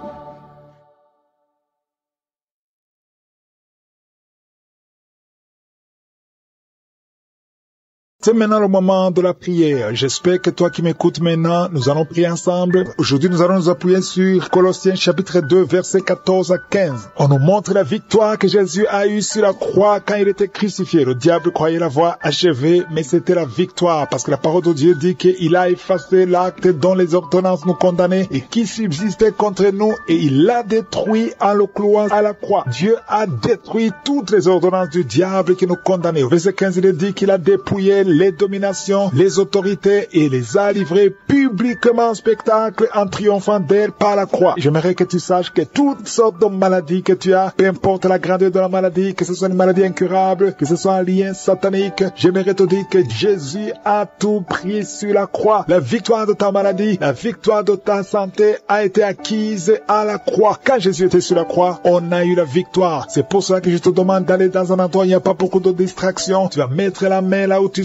C'est maintenant le moment de la prière. J'espère que toi qui m'écoutes maintenant, nous allons prier ensemble. Aujourd'hui, nous allons nous appuyer sur Colossiens chapitre 2, versets 14 à 15. On nous montre la victoire que Jésus a eue sur la croix quand il était crucifié. Le diable croyait l'avoir achevé, mais c'était la victoire parce que la parole de Dieu dit qu'il a effacé l'acte dont les ordonnances nous condamnaient et qui subsistait contre nous et il l'a détruit en le clouant à la croix. Dieu a détruit toutes les ordonnances du diable qui nous condamnaient. Au verset 15, il dit qu'il a dépouillé les dominations, les autorités et les a livrées publiquement en spectacle en triomphant d'elles par la croix. J'aimerais que tu saches que toutes sortes de maladies que tu as, peu importe la grandeur de la maladie, que ce soit une maladie incurable, que ce soit un lien satanique, j'aimerais te dire que Jésus a tout pris sur la croix. La victoire de ta maladie, la victoire de ta santé a été acquise à la croix. Quand Jésus était sur la croix, on a eu la victoire. C'est pour cela que je te demande d'aller dans un endroit où il n'y a pas beaucoup de distractions. Tu vas mettre la main là où tu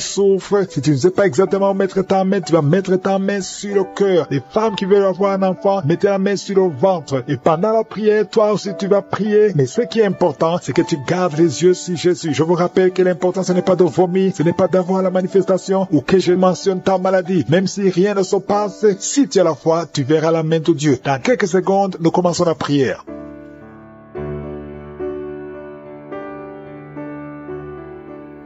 Si tu ne sais pas exactement où mettre ta main, tu vas mettre ta main sur le cœur. Les femmes qui veulent avoir un enfant, mettez la main sur le ventre. Et pendant la prière, toi aussi tu vas prier. Mais ce qui est important, c'est que tu gardes les yeux sur Jésus. Je vous rappelle que l'important, ce n'est pas de vomir, ce n'est pas d'avoir la manifestation ou que je mentionne ta maladie. Même si rien ne se passe, si tu as la foi, tu verras la main de Dieu. Dans quelques secondes, nous commençons la prière.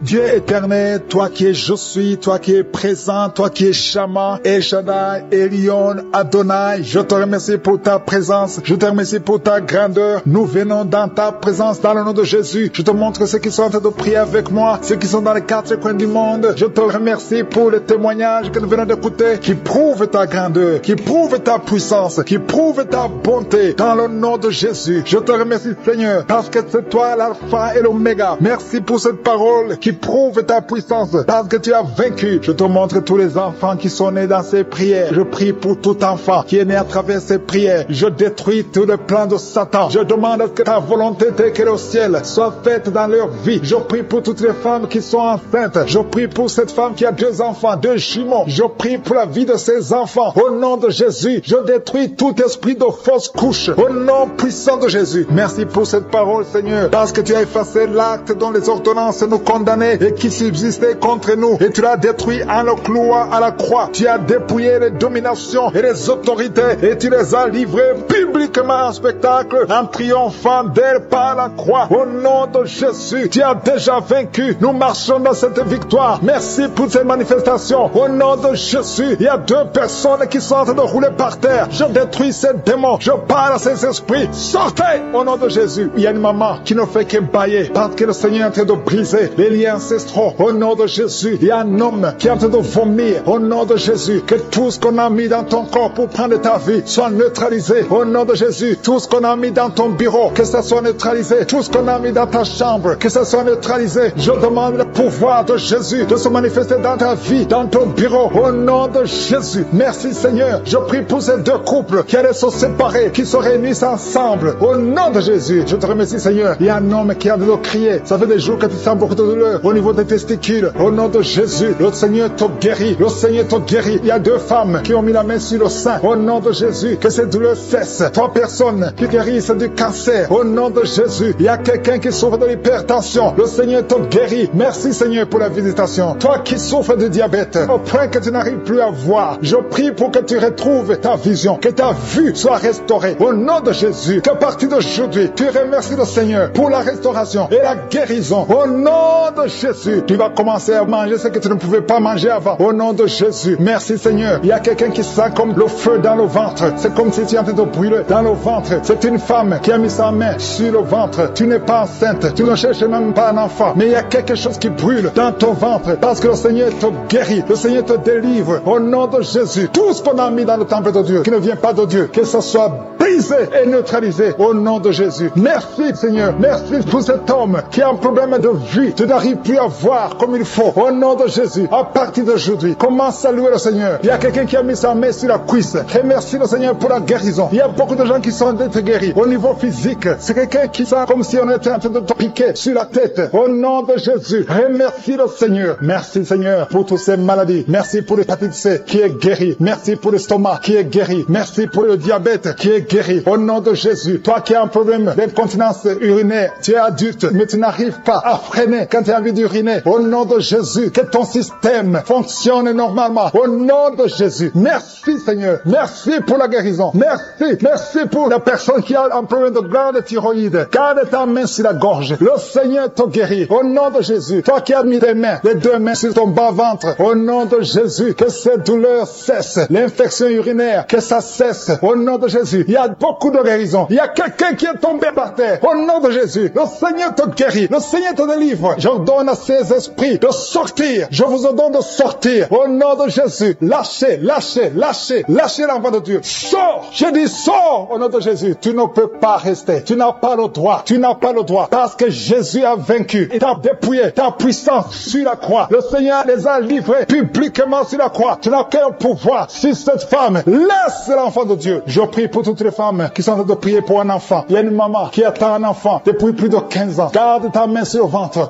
Dieu éternel, toi qui es je suis, toi qui es présent, toi qui es Shama, Shaddai, Elion, Adonai, je te remercie pour ta présence, je te remercie pour ta grandeur. Nous venons dans ta présence dans le nom de Jésus. Je te montre ceux qui sont en train de prier avec moi, ceux qui sont dans les quatre coins du monde. Je te remercie pour le témoignage que nous venons d'écouter, qui prouve ta grandeur, qui prouve ta puissance, qui prouve ta bonté dans le nom de Jésus. Je te remercie Seigneur, parce que c'est toi l'alpha et l'oméga. Merci pour cette parole qui prouve ta puissance parce que tu as vaincu. Je te montre tous les enfants qui sont nés dans ces prières. Je prie pour tout enfant qui est né à travers ces prières. Je détruis tout le plan de Satan. Je demande que ta volonté telle au ciel soit faite dans leur vie. Je prie pour toutes les femmes qui sont enceintes. Je prie pour cette femme qui a deux enfants, deux jumeaux. Je prie pour la vie de ces enfants. Au nom de Jésus, je détruis tout esprit de fausse couche. Au nom puissant de Jésus. Merci pour cette parole, Seigneur, parce que tu as effacé l'acte dont les ordonnances nous et qui subsistait contre nous. Et tu l'as détruit en le clouant à la croix. Tu as dépouillé les dominations et les autorités et tu les as livrées publiquement en spectacle en triomphant d'elles par la croix. Au nom de Jésus, tu as déjà vaincu. Nous marchons dans cette victoire. Merci pour cette manifestation. Au nom de Jésus, il y a deux personnes qui sont en train de rouler par terre. Je détruis ces démons. Je parle à ces esprits. Sortez au nom de Jésus. Il y a une maman qui ne fait que bailler parce que le Seigneur est en train de briser les liens ancestraux. Au nom de Jésus, il y a un homme qui est en train de vomir. Au nom de Jésus, que tout ce qu'on a mis dans ton corps pour prendre ta vie soit neutralisé. Au nom de Jésus, tout ce qu'on a mis dans ton bureau, que ça soit neutralisé. Tout ce qu'on a mis dans ta chambre, que ça soit neutralisé. Je demande le pouvoir de Jésus de se manifester dans ta vie, dans ton bureau. Au nom de Jésus. Merci Seigneur. Je prie pour ces deux couples qui allaient se séparer, qui se réunissent ensemble. Au nom de Jésus. Je te remercie Seigneur. Il y a un homme qui a de crier. Ça fait des jours que tu sens beaucoup de douleur au niveau des testicules. Au nom de Jésus, le Seigneur te guérit. Le Seigneur te guérit. Il y a deux femmes qui ont mis la main sur le sein. Au nom de Jésus, que ces douleurs cessent. Trois personnes qui guérissent du cancer. Au nom de Jésus, il y a quelqu'un qui souffre de l'hypertension. Le Seigneur te guérit. Merci Seigneur pour la visitation. Toi qui souffres de diabète, au point que tu n'arrives plus à voir, je prie pour que tu retrouves ta vision, que ta vue soit restaurée. Au nom de Jésus, qu'à partir d'aujourd'hui, tu remercies le Seigneur pour la restauration et la guérison. Au nom de Jésus, tu vas commencer à manger ce que tu ne pouvais pas manger avant. Au nom de Jésus, merci Seigneur. Il y a quelqu'un qui sent comme le feu dans le ventre. C'est comme si tu étais en train de brûler dans le ventre. C'est une femme qui a mis sa main sur le ventre. Tu n'es pas enceinte. Tu ne cherches même pas un enfant. Mais il y a quelque chose qui brûle dans ton ventre parce que le Seigneur te guérit. Le Seigneur te délivre. Au nom de Jésus, tout ce qu'on a mis dans le temple de Dieu, qui ne vient pas de Dieu, que ce soit brisé et neutralisé au nom de Jésus. Merci Seigneur. Merci pour cet homme qui a un problème de vue. Tu n'arrives plus à voir comme il faut. Au nom de Jésus, à partir d'aujourd'hui, commence à louer le Seigneur. Il y a quelqu'un qui a mis sa main sur la cuisse. Remercie le Seigneur pour la guérison. Il y a beaucoup de gens qui sont d'être guéris. Au niveau physique, c'est quelqu'un qui sent comme si on était en train de te piquer sur la tête. Au nom de Jésus, remercie le Seigneur. Merci Seigneur pour toutes ces maladies. Merci pour l'hépatite C qui est guéri. Merci pour l'estomac qui est guéri. Merci pour le diabète qui est guéri. Au nom de Jésus, toi qui as un problème d'incontinence urinaire, tu es adulte, mais tu n'arrives pas à freiner quand tu as d'uriner. Au nom de Jésus, que ton système fonctionne normalement. Au nom de Jésus. Merci Seigneur. Merci pour la guérison. Merci. Merci pour la personne qui a un problème de glande thyroïde. Garde ta main sur la gorge. Le Seigneur te guérit. Au nom de Jésus. Toi qui as mis tes mains, les deux mains sur ton bas-ventre. Au nom de Jésus. Que cette douleur cesse. L'infection urinaire, que ça cesse. Au nom de Jésus. Il y a beaucoup de guérison. Il y a quelqu'un qui est tombé par terre. Au nom de Jésus. Le Seigneur te guérit. Le Seigneur te délivre. À ces esprits de sortir. Je vous ordonne de sortir. Au nom de Jésus. Lâchez, lâchez, lâchez, lâchez l'enfant de Dieu. Sors. Je dis sors au nom de Jésus. Tu ne peux pas rester. Tu n'as pas le droit. Tu n'as pas le droit. Parce que Jésus a vaincu. Il t'a dépouillé ta puissance sur la croix. Le Seigneur les a livrés publiquement sur la croix. Tu n'as qu'un pouvoir sur cette femme. Laisse l'enfant de Dieu. Je prie pour toutes les femmes qui sont en train de prier pour un enfant. Il y a une maman qui attend un enfant depuis plus de 15 ans. Garde ta main sur le ventre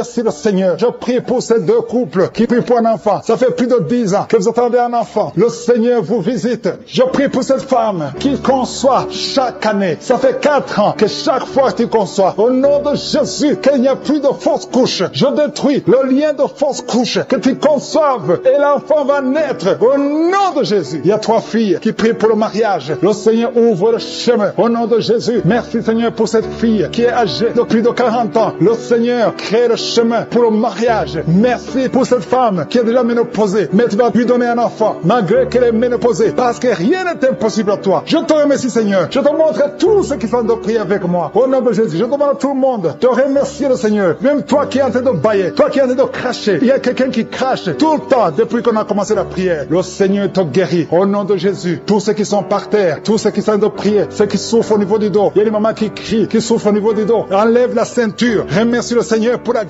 remercie le Seigneur. Je prie pour ces deux couples qui prient pour un enfant. Ça fait plus de 10 ans que vous attendez un enfant. Le Seigneur vous visite. Je prie pour cette femme qui conçoit chaque année. Ça fait 4 ans que chaque fois tu conçois, au nom de Jésus, qu'il n'y a plus de fausses couches. Je détruis le lien de fausses couches. Que tu conçoives et l'enfant va naître au nom de Jésus. Il y a trois filles qui prient pour le mariage. Le Seigneur ouvre le chemin au nom de Jésus. Merci Seigneur pour cette fille qui est âgée de plus de 40 ans. Le Seigneur crée le chemin pour le mariage. Merci pour cette femme qui est déjà ménopausée. Mais tu vas lui donner un enfant malgré qu'elle est ménopausée. Parce que rien n'est impossible à toi. Je te remercie Seigneur. Je te montre tous ceux qui sont de prier avec moi. Au nom de Jésus, je demande à tout le monde de remercier le Seigneur. Même toi qui es en train de bailler, toi qui es en train de cracher. Il y a quelqu'un qui crache tout le temps depuis qu'on a commencé la prière. Le Seigneur te guérit. Au nom de Jésus, tous ceux qui sont par terre, tous ceux qui sont en train de prier, ceux qui souffrent au niveau du dos. Il y a des mamans qui crient, qui souffrent au niveau du dos. Enlève la ceinture. Remercie le Seigneur pour la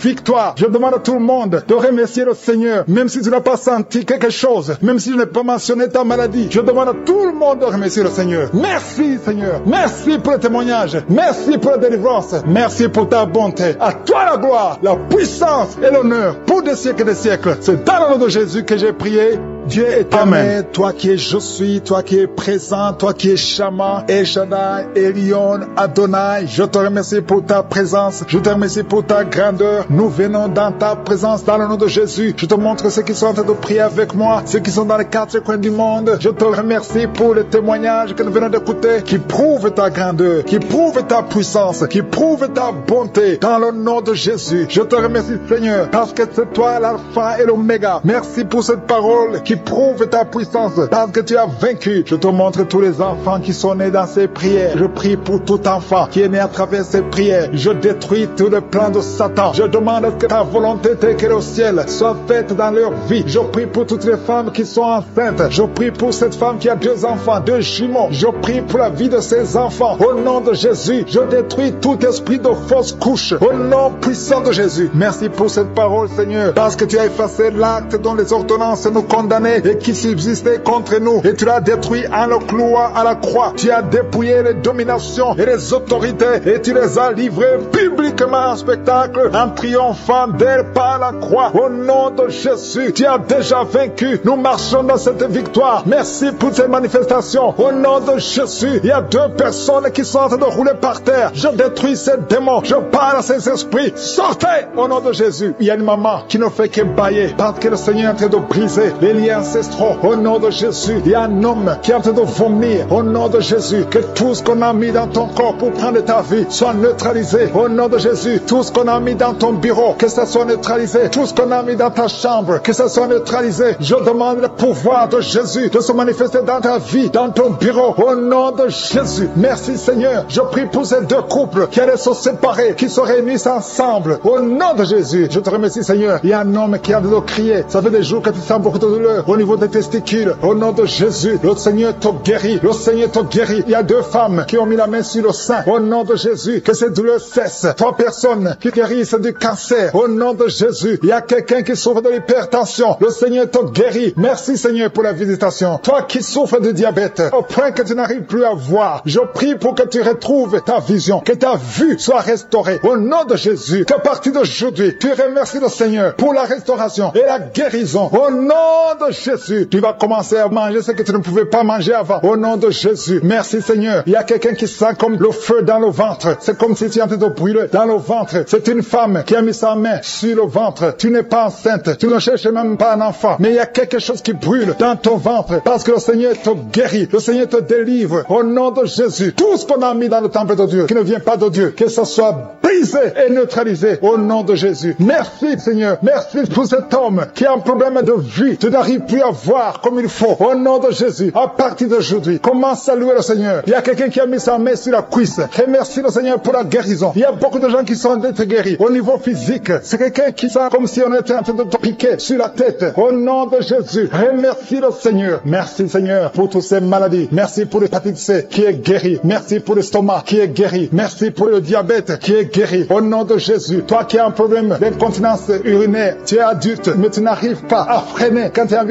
Je demande à tout le monde de remercier le Seigneur, même si tu n'as pas senti quelque chose, même si je n'ai pas mentionné ta maladie. Je demande à tout le monde de remercier le Seigneur. Merci Seigneur. Merci pour le témoignage. Merci pour la délivrance. Merci pour ta bonté. À toi la gloire, la puissance et l'honneur pour des siècles et des siècles. C'est dans le nom de Jésus que j'ai prié. Dieu éternel, toi qui es je suis, toi qui es présent, toi qui es Shama, Shaddai, Elion, Adonai, je te remercie pour ta présence, je te remercie pour ta grandeur. Nous venons dans ta présence dans le nom de Jésus. Je te montre ceux qui sont en train de prier avec moi, ceux qui sont dans les quatre coins du monde. Je te remercie pour le témoignage que nous venons d'écouter, qui prouve ta grandeur, qui prouve ta puissance, qui prouve ta bonté dans le nom de Jésus. Je te remercie Seigneur, parce que c'est toi l'alpha et l'oméga. Merci pour cette parole qui prouvent ta puissance parce que tu as vaincu. Je te montre tous les enfants qui sont nés dans ces prières. Je prie pour tout enfant qui est né à travers ces prières. Je détruis tout le plan de Satan. Je demande que ta volonté qu'elle au ciel soit faite dans leur vie. Je prie pour toutes les femmes qui sont enceintes. Je prie pour cette femme qui a deux enfants, deux jumeaux. Je prie pour la vie de ces enfants. Au nom de Jésus, je détruis tout esprit de fausse couche. Au nom puissant de Jésus. Merci pour cette parole, Seigneur, parce que tu as effacé l'acte dont les ordonnances nous et qui subsistait contre nous. Et tu l'as détruit en le clouant à la croix. Tu as dépouillé les dominations et les autorités et tu les as livrées publiquement en spectacle en triomphant d'elles par la croix. Au nom de Jésus, tu as déjà vaincu. Nous marchons dans cette victoire. Merci pour cette manifestation. Au nom de Jésus, il y a deux personnes qui sont en train de rouler par terre. Je détruis ces démons. Je parle à ces esprits. Sortez au nom de Jésus. Il y a une maman qui ne fait que bailler parce que le Seigneur est en train de briser les liens ancestraux. Au nom de Jésus, il y a un homme qui est en train de vomir. Au nom de Jésus, que tout ce qu'on a mis dans ton corps pour prendre ta vie soit neutralisé. Au nom de Jésus, tout ce qu'on a mis dans ton bureau, que ça soit neutralisé. Tout ce qu'on a mis dans ta chambre, que ça soit neutralisé. Je demande le pouvoir de Jésus de se manifester dans ta vie, dans ton bureau. Au nom de Jésus. Merci Seigneur. Je prie pour ces deux couples qui allaient se séparer, qui se réunissent ensemble. Au nom de Jésus. Je te remercie Seigneur. Il y a un homme qui a de crier. Ça fait des jours que tu sens beaucoup de douleur au niveau des testicules. Au nom de Jésus, le Seigneur te guérit. Le Seigneur te guérit. Il y a deux femmes qui ont mis la main sur le sein. Au nom de Jésus, que ces douleurs cessent. Trois personnes qui guérissent du cancer. Au nom de Jésus, il y a quelqu'un qui souffre de l'hypertension. Le Seigneur te guérit. Merci Seigneur pour la visitation. Toi qui souffres de diabète, au point que tu n'arrives plus à voir, je prie pour que tu retrouves ta vision, que ta vue soit restaurée. Au nom de Jésus, qu'à partir d'aujourd'hui, tu remercies le Seigneur pour la restauration et la guérison. Au nom de Jésus, tu vas commencer à manger ce que tu ne pouvais pas manger avant. Au nom de Jésus, merci Seigneur. Il y a quelqu'un qui sent comme le feu dans le ventre. C'est comme si tu étais en train de brûler dans le ventre. C'est une femme qui a mis sa main sur le ventre. Tu n'es pas enceinte. Tu ne cherches même pas un enfant. Mais il y a quelque chose qui brûle dans ton ventre parce que le Seigneur te guérit. Le Seigneur te délivre. Au nom de Jésus, tout ce qu'on a mis dans le temple de Dieu, qui ne vient pas de Dieu, que ce soit brisé et neutralisé au nom de Jésus. Merci Seigneur. Merci pour cet homme qui a un problème de vue. Tu n'arrives plus à voir comme il faut. Au nom de Jésus, à partir d'aujourd'hui, commence à louer le Seigneur. Il y a quelqu'un qui a mis sa main sur la cuisse. Remercie le Seigneur pour la guérison. Il y a beaucoup de gens qui sont d'être guéris. Au niveau physique, c'est quelqu'un qui sent comme si on était en train de piquer sur la tête. Au nom de Jésus, remercie le Seigneur. Merci Seigneur pour toutes ces maladies. Merci pour l'hépatite C qui est guéri. Merci pour l'estomac qui est guéri. Merci pour le diabète qui est guéri. Au nom de Jésus, toi qui as un problème d'incontinence urinaire, tu es adulte, mais tu n'arrives pas à freiner quand tu as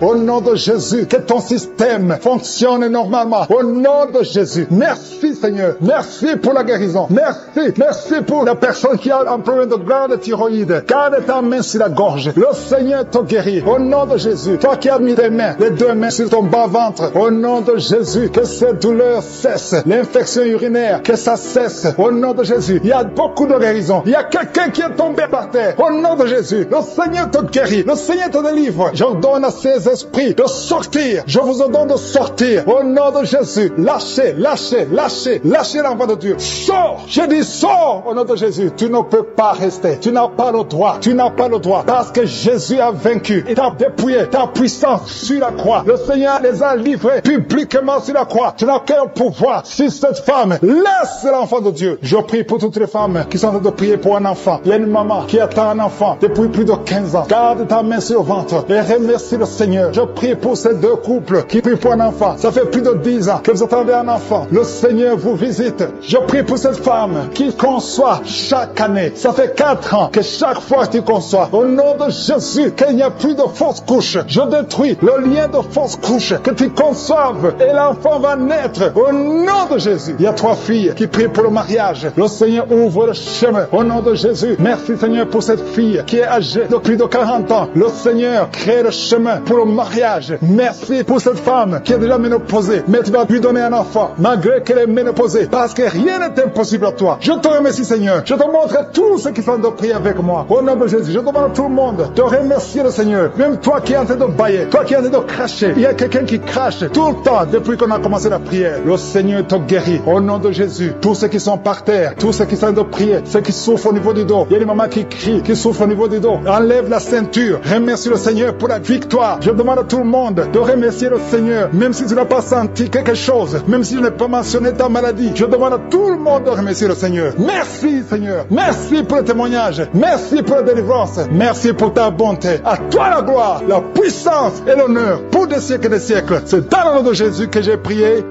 Au nom de Jésus, que ton système fonctionne normalement. Au nom de Jésus. Merci Seigneur. Merci pour la guérison. Merci. Merci pour la personne qui a un problème de glande thyroïde. Garde ta main sur la gorge. Le Seigneur te guérit. Au nom de Jésus. Toi qui as mis tes mains, les deux mains sur ton bas-ventre. Au nom de Jésus. Que cette douleur cesse. L'infection urinaire, que ça cesse. Au nom de Jésus. Il y a beaucoup de guérison. Il y a quelqu'un qui est tombé par terre. Au nom de Jésus. Le Seigneur te guérit. Le Seigneur te délivre. J'ordonne à ces esprits de sortir. Je vous ordonne de sortir. Au nom de Jésus. Lâchez, lâchez, lâchez, lâchez l'enfant de Dieu. Sors. Je dis sors au nom de Jésus. Tu ne peux pas rester. Tu n'as pas le droit. Tu n'as pas le droit. Parce que Jésus a vaincu. Il t'a dépouillé ta puissance sur la croix. Le Seigneur les a livrés publiquement sur la croix. Tu n'as aucun pouvoir sur cette femme. Laisse l'enfant de Dieu. Je prie pour toutes les femmes qui sont en train de prier pour un enfant. Il y a une maman qui attend un enfant depuis plus de 15 ans. Garde ta main sur le ventre et remercie le Seigneur. Je prie pour ces deux couples qui prient pour un enfant. Ça fait plus de 10 ans que vous attendez un enfant. Le Seigneur vous visite. Je prie pour cette femme qui conçoit chaque année. Ça fait 4 ans que chaque fois tu conçois. Au nom de Jésus, qu'il n'y a plus de fausses couches. Je détruis le lien de fausses couches. Que tu conçoives et l'enfant va naître. Au nom de Jésus. Il y a trois filles qui prient pour le mariage. Le Seigneur ouvre le chemin. Au nom de Jésus. Merci Seigneur pour cette fille qui est âgée de plus de 40 ans. Le Seigneur crée le chemin pour le mariage. Merci pour cette femme qui est déjà ménopausée. Mais tu vas lui donner un enfant malgré qu'elle est ménopausée. Parce que rien n'est impossible à toi. Je te remercie Seigneur. Je te montre tous ceux qui sont de prier avec moi. Au nom de Jésus. Je demande à tout le monde de remercier le Seigneur. Même toi qui es en train de bailler. Toi qui es en train de cracher. Il y a quelqu'un qui crache tout le temps depuis qu'on a commencé la prière. Le Seigneur te guérit. Au nom de Jésus. Tous ceux qui sont par terre. Tous ceux qui sont train de prier. Ceux qui souffrent au niveau du dos. Il y a des mamans qui crient, qui souffrent au niveau du dos. Enlève la ceinture. Remercie le Seigneur pour la victoire. Je demande à tout le monde de remercier le Seigneur, même si tu n'as pas senti quelque chose, même si je n'ai pas mentionné ta maladie. Je demande à tout le monde de remercier le Seigneur. Merci, Seigneur. Merci pour le témoignage. Merci pour la délivrance. Merci pour ta bonté. À toi la gloire, la puissance et l'honneur pour des siècles et des siècles. C'est dans le nom de Jésus que j'ai prié.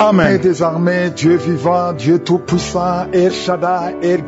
Amen. Et désormais, Dieu vivant, Dieu tout-puissant, El Shaddai, El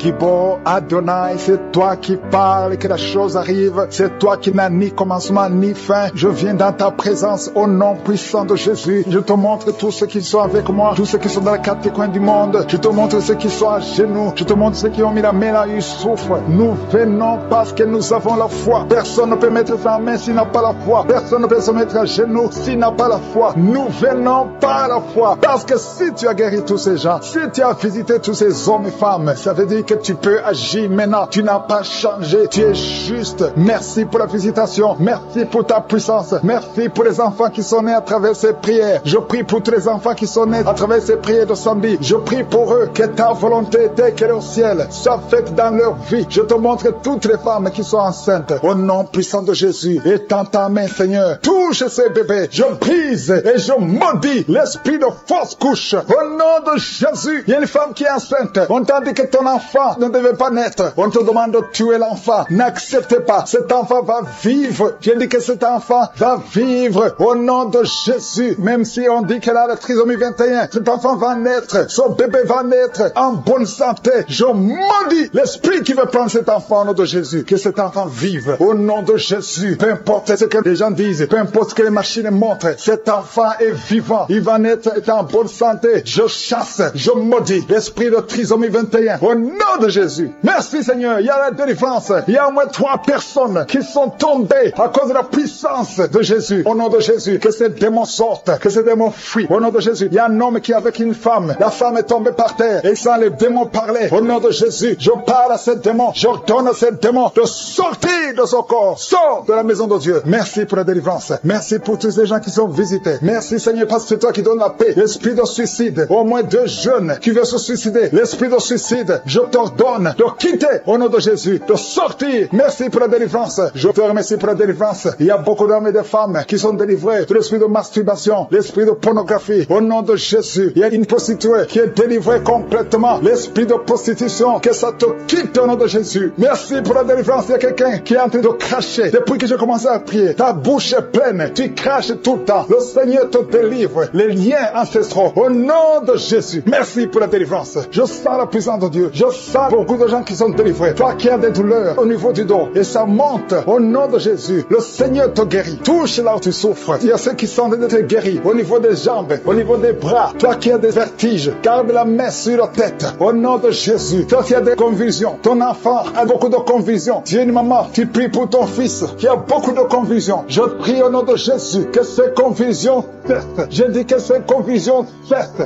Adonai, c'est toi qui parles que la chose arrive. C'est toi qui n'as ni commencement ni fin. Je viens dans ta présence au nom puissant de Jésus. Je te montre tous ceux qui sont avec moi, tous ceux qui sont dans les quatre coins du monde. Je te montre ceux qui sont à genoux. Je te montre ceux qui ont mis la main là, ils souffrent. Nous venons parce que nous avons la foi. Personne ne peut mettre sa main s'il n'a pas la foi. Personne ne peut se mettre à genoux s'il n'a pas la foi. Nous venons par la foi. Parce que si tu as guéri tous ces gens, si tu as visité tous ces hommes et femmes, ça veut dire que tu peux agir maintenant. Tu n'as pas changé. Tu es juste. Merci pour la visitation. Merci pour ta puissance. Merci pour les enfants qui sont nés à travers ces prières. Je prie pour tous les enfants qui sont nés à travers ces prières de samedi. Je prie pour eux que ta volonté telle qu'elle au ciel soit faite dans leur vie. Je te montre toutes les femmes qui sont enceintes. Au nom puissant de Jésus. Étends ta main, Seigneur. Touche ces bébés. Je brise et je maudis l'esprit de force couche. Au nom de Jésus, il y a une femme qui est enceinte. On t'a dit que ton enfant ne devait pas naître. On te demande de tuer l'enfant. N'accepte pas. Cet enfant va vivre. J'ai dit que cet enfant va vivre au nom de Jésus. Même si on dit qu'elle a la trisomie 21, cet enfant va naître. Son bébé va naître en bonne santé. Je maudis l'esprit qui veut prendre cet enfant au nom de Jésus. Que cet enfant vive au nom de Jésus. Peu importe ce que les gens disent, peu importe ce que les machines montrent, cet enfant est vivant. Il va naître en bonne santé. Je chasse, je maudis l'esprit de trisomie 21 au nom de Jésus. Merci Seigneur, il y a la délivrance. Il y a au moins trois personnes qui sont tombées à cause de la puissance de Jésus. Au nom de Jésus, que ces démons sortent, que ces démons fuient. Au nom de Jésus, il y a un homme qui est avec une femme. La femme est tombée par terre et sans les démons parler. Au nom de Jésus, je parle à ces démons. J'ordonne à ces démons de sortir de son corps. Sors de la maison de Dieu. Merci pour la délivrance. Merci pour tous les gens qui sont visités. Merci Seigneur parce que c'est toi qui donnes la paix. L'esprit de suicide, au moins deux jeunes qui veulent se suicider. L'esprit de suicide, je t'ordonne de quitter au nom de Jésus, de sortir. Merci pour la délivrance. Je te remercie pour la délivrance. Il y a beaucoup d'hommes et de femmes qui sont délivrés de l'esprit de masturbation, l'esprit de pornographie. Au nom de Jésus, il y a une prostituée qui est délivrée complètement. L'esprit de prostitution, que ça te quitte au nom de Jésus. Merci pour la délivrance. Il y a quelqu'un qui est en train de cracher. Depuis que j'ai commencé à prier, ta bouche est pleine. Tu craches tout le temps. Le Seigneur te délivre. Les liens ancestraux. Au nom de Jésus. Merci pour la délivrance. Je sens la puissance de Dieu. Je sens beaucoup de gens qui sont délivrés. Toi qui as des douleurs au niveau du dos et ça monte au nom de Jésus. Le Seigneur te guérit. Touche là où tu souffres. Il y a ceux qui sont guéris au niveau des jambes, au niveau des bras. Toi qui as des vertiges, garde la main sur la tête au nom de Jésus. Toi qui as des convulsions, ton enfant a beaucoup de convulsions. Tu es une maman, tu pries pour ton fils qui a beaucoup de convulsions. Je prie au nom de Jésus que ces convulsions cessent. Je dis que ces convulsions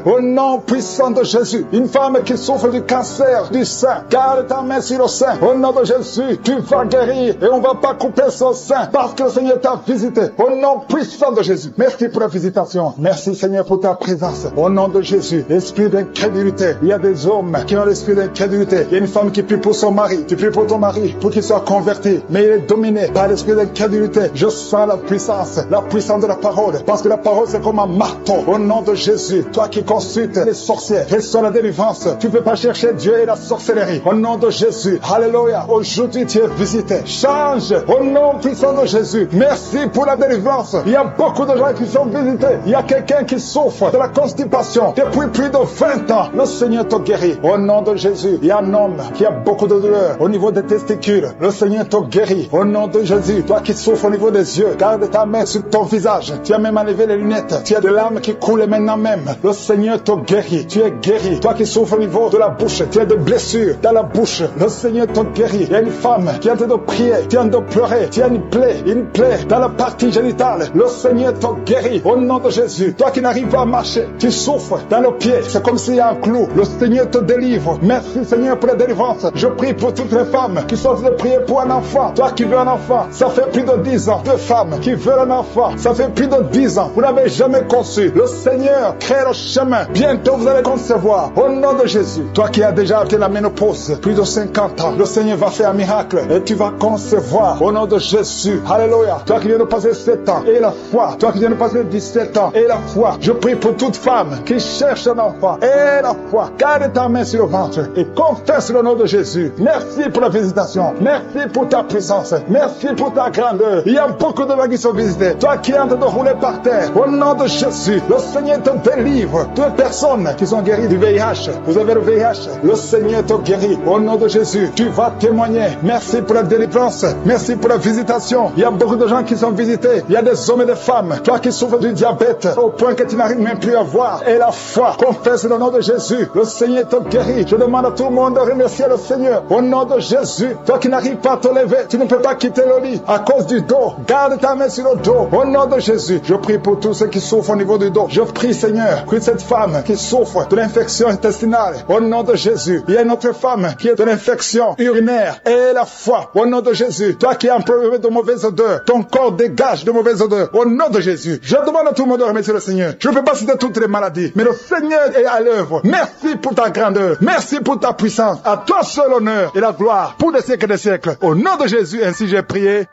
au nom puissant de Jésus. Une femme qui souffre du cancer du sein, garde ta main sur le sein. Au nom de Jésus, tu vas guérir et on va pas couper son sein parce que le Seigneur t'a visité. Au nom puissant de Jésus. Merci pour la visitation. Merci Seigneur pour ta présence. Au nom de Jésus, esprit d'incrédulité. Il y a des hommes qui ont l'esprit d'incrédulité. Il y a une femme qui prie pour son mari. Tu pries pour ton mari pour qu'il soit converti. Mais il est dominé par l'esprit d'incrédulité. Je sens la puissance, la puissance de la parole. Parce que la parole c'est comme un marteau. Au nom de Jésus, toi qui consultes les sorciers, reçois la délivrance. Tu ne peux pas chercher Dieu et la sorcellerie. Au nom de Jésus, Alléluia. Aujourd'hui tu es visité. Change au nom puissant de Jésus. Merci pour la délivrance. Il y a beaucoup de gens qui sont visités. Il y a quelqu'un qui souffre de la constipation depuis plus de 20 ans. Le Seigneur te guérit. Au nom de Jésus, il y a un homme qui a beaucoup de douleur au niveau des testicules. Le Seigneur te guérit. Au nom de Jésus, toi qui souffres au niveau des yeux, garde ta main sur ton visage. Tu as même enlevé les lunettes. Tu as de larmes qui coulent maintenant même. Le Seigneur te guérit. Tu es guéri. Toi qui souffres au niveau de la bouche, tu as des blessures dans la bouche. Le Seigneur te guérit. Il y a une femme qui est en train de prier, qui est en train de pleurer. Tu as une plaie, une plaie dans la partie génitale. Le Seigneur te guérit. Au nom de Jésus, toi qui n'arrives pas à marcher, tu souffres dans le pied. C'est comme s'il y a un clou. Le Seigneur te délivre. Merci Seigneur pour la délivrance. Je prie pour toutes les femmes qui sont en train de prier pour un enfant. Toi qui veux un enfant, ça fait plus de 10 ans. Deux femmes qui veulent un enfant, ça fait plus de 10 ans. Vous n'avez jamais conçu. Le Seigneur créer le chemin. Bientôt, vous allez concevoir. Au nom de Jésus. Toi qui as déjà atteint la ménopause, plus de 50 ans, le Seigneur va faire un miracle et tu vas concevoir. Au nom de Jésus. Alléluia. Toi qui viens de passer 7 ans et la foi. Toi qui viens de passer 17 ans et la foi. Je prie pour toute femme qui cherche un enfant et la foi. Garde ta main sur le ventre et confesse le nom de Jésus. Merci pour la visitation. Merci pour ta puissance. Merci pour ta grandeur. Il y a beaucoup de gens qui sont visités. Toi qui es en train de rouler par terre, au nom de Jésus, le Seigneur te délivre. Deux personnes qui sont guéries du VIH. Vous avez le VIH. Le Seigneur te guérit. Au nom de Jésus, tu vas témoigner. Merci pour la délivrance. Merci pour la visitation. Il y a beaucoup de gens qui sont visités. Il y a des hommes et des femmes. Toi qui souffres du diabète au point que tu n'arrives même plus à voir. Et la foi. Confesse le nom de Jésus. Le Seigneur te guérit. Je demande à tout le monde de remercier le Seigneur. Au nom de Jésus. Toi qui n'arrives pas à te lever, tu ne peux pas quitter le lit à cause du dos. Garde ta main sur le dos. Au nom de Jésus. Je prie pour tous ceux qui souffrent au niveau du dos. Je prie, Seigneur, que cette femme qui souffre de l'infection intestinale, au nom de Jésus. Il y a une autre femme qui est de l'infection urinaire. Et la foi. Au nom de Jésus. Toi qui un problème de mauvaise odeur, ton corps dégage de mauvaise odeur. Au nom de Jésus. Je demande à tout le monde de remercier le Seigneur. Je ne peux pas citer toutes les maladies, mais le Seigneur est à l'œuvre. Merci pour ta grandeur. Merci pour ta puissance. À toi seul l'honneur et la gloire pour des siècles et des siècles. Au nom de Jésus, ainsi j'ai prié.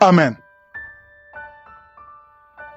Amen.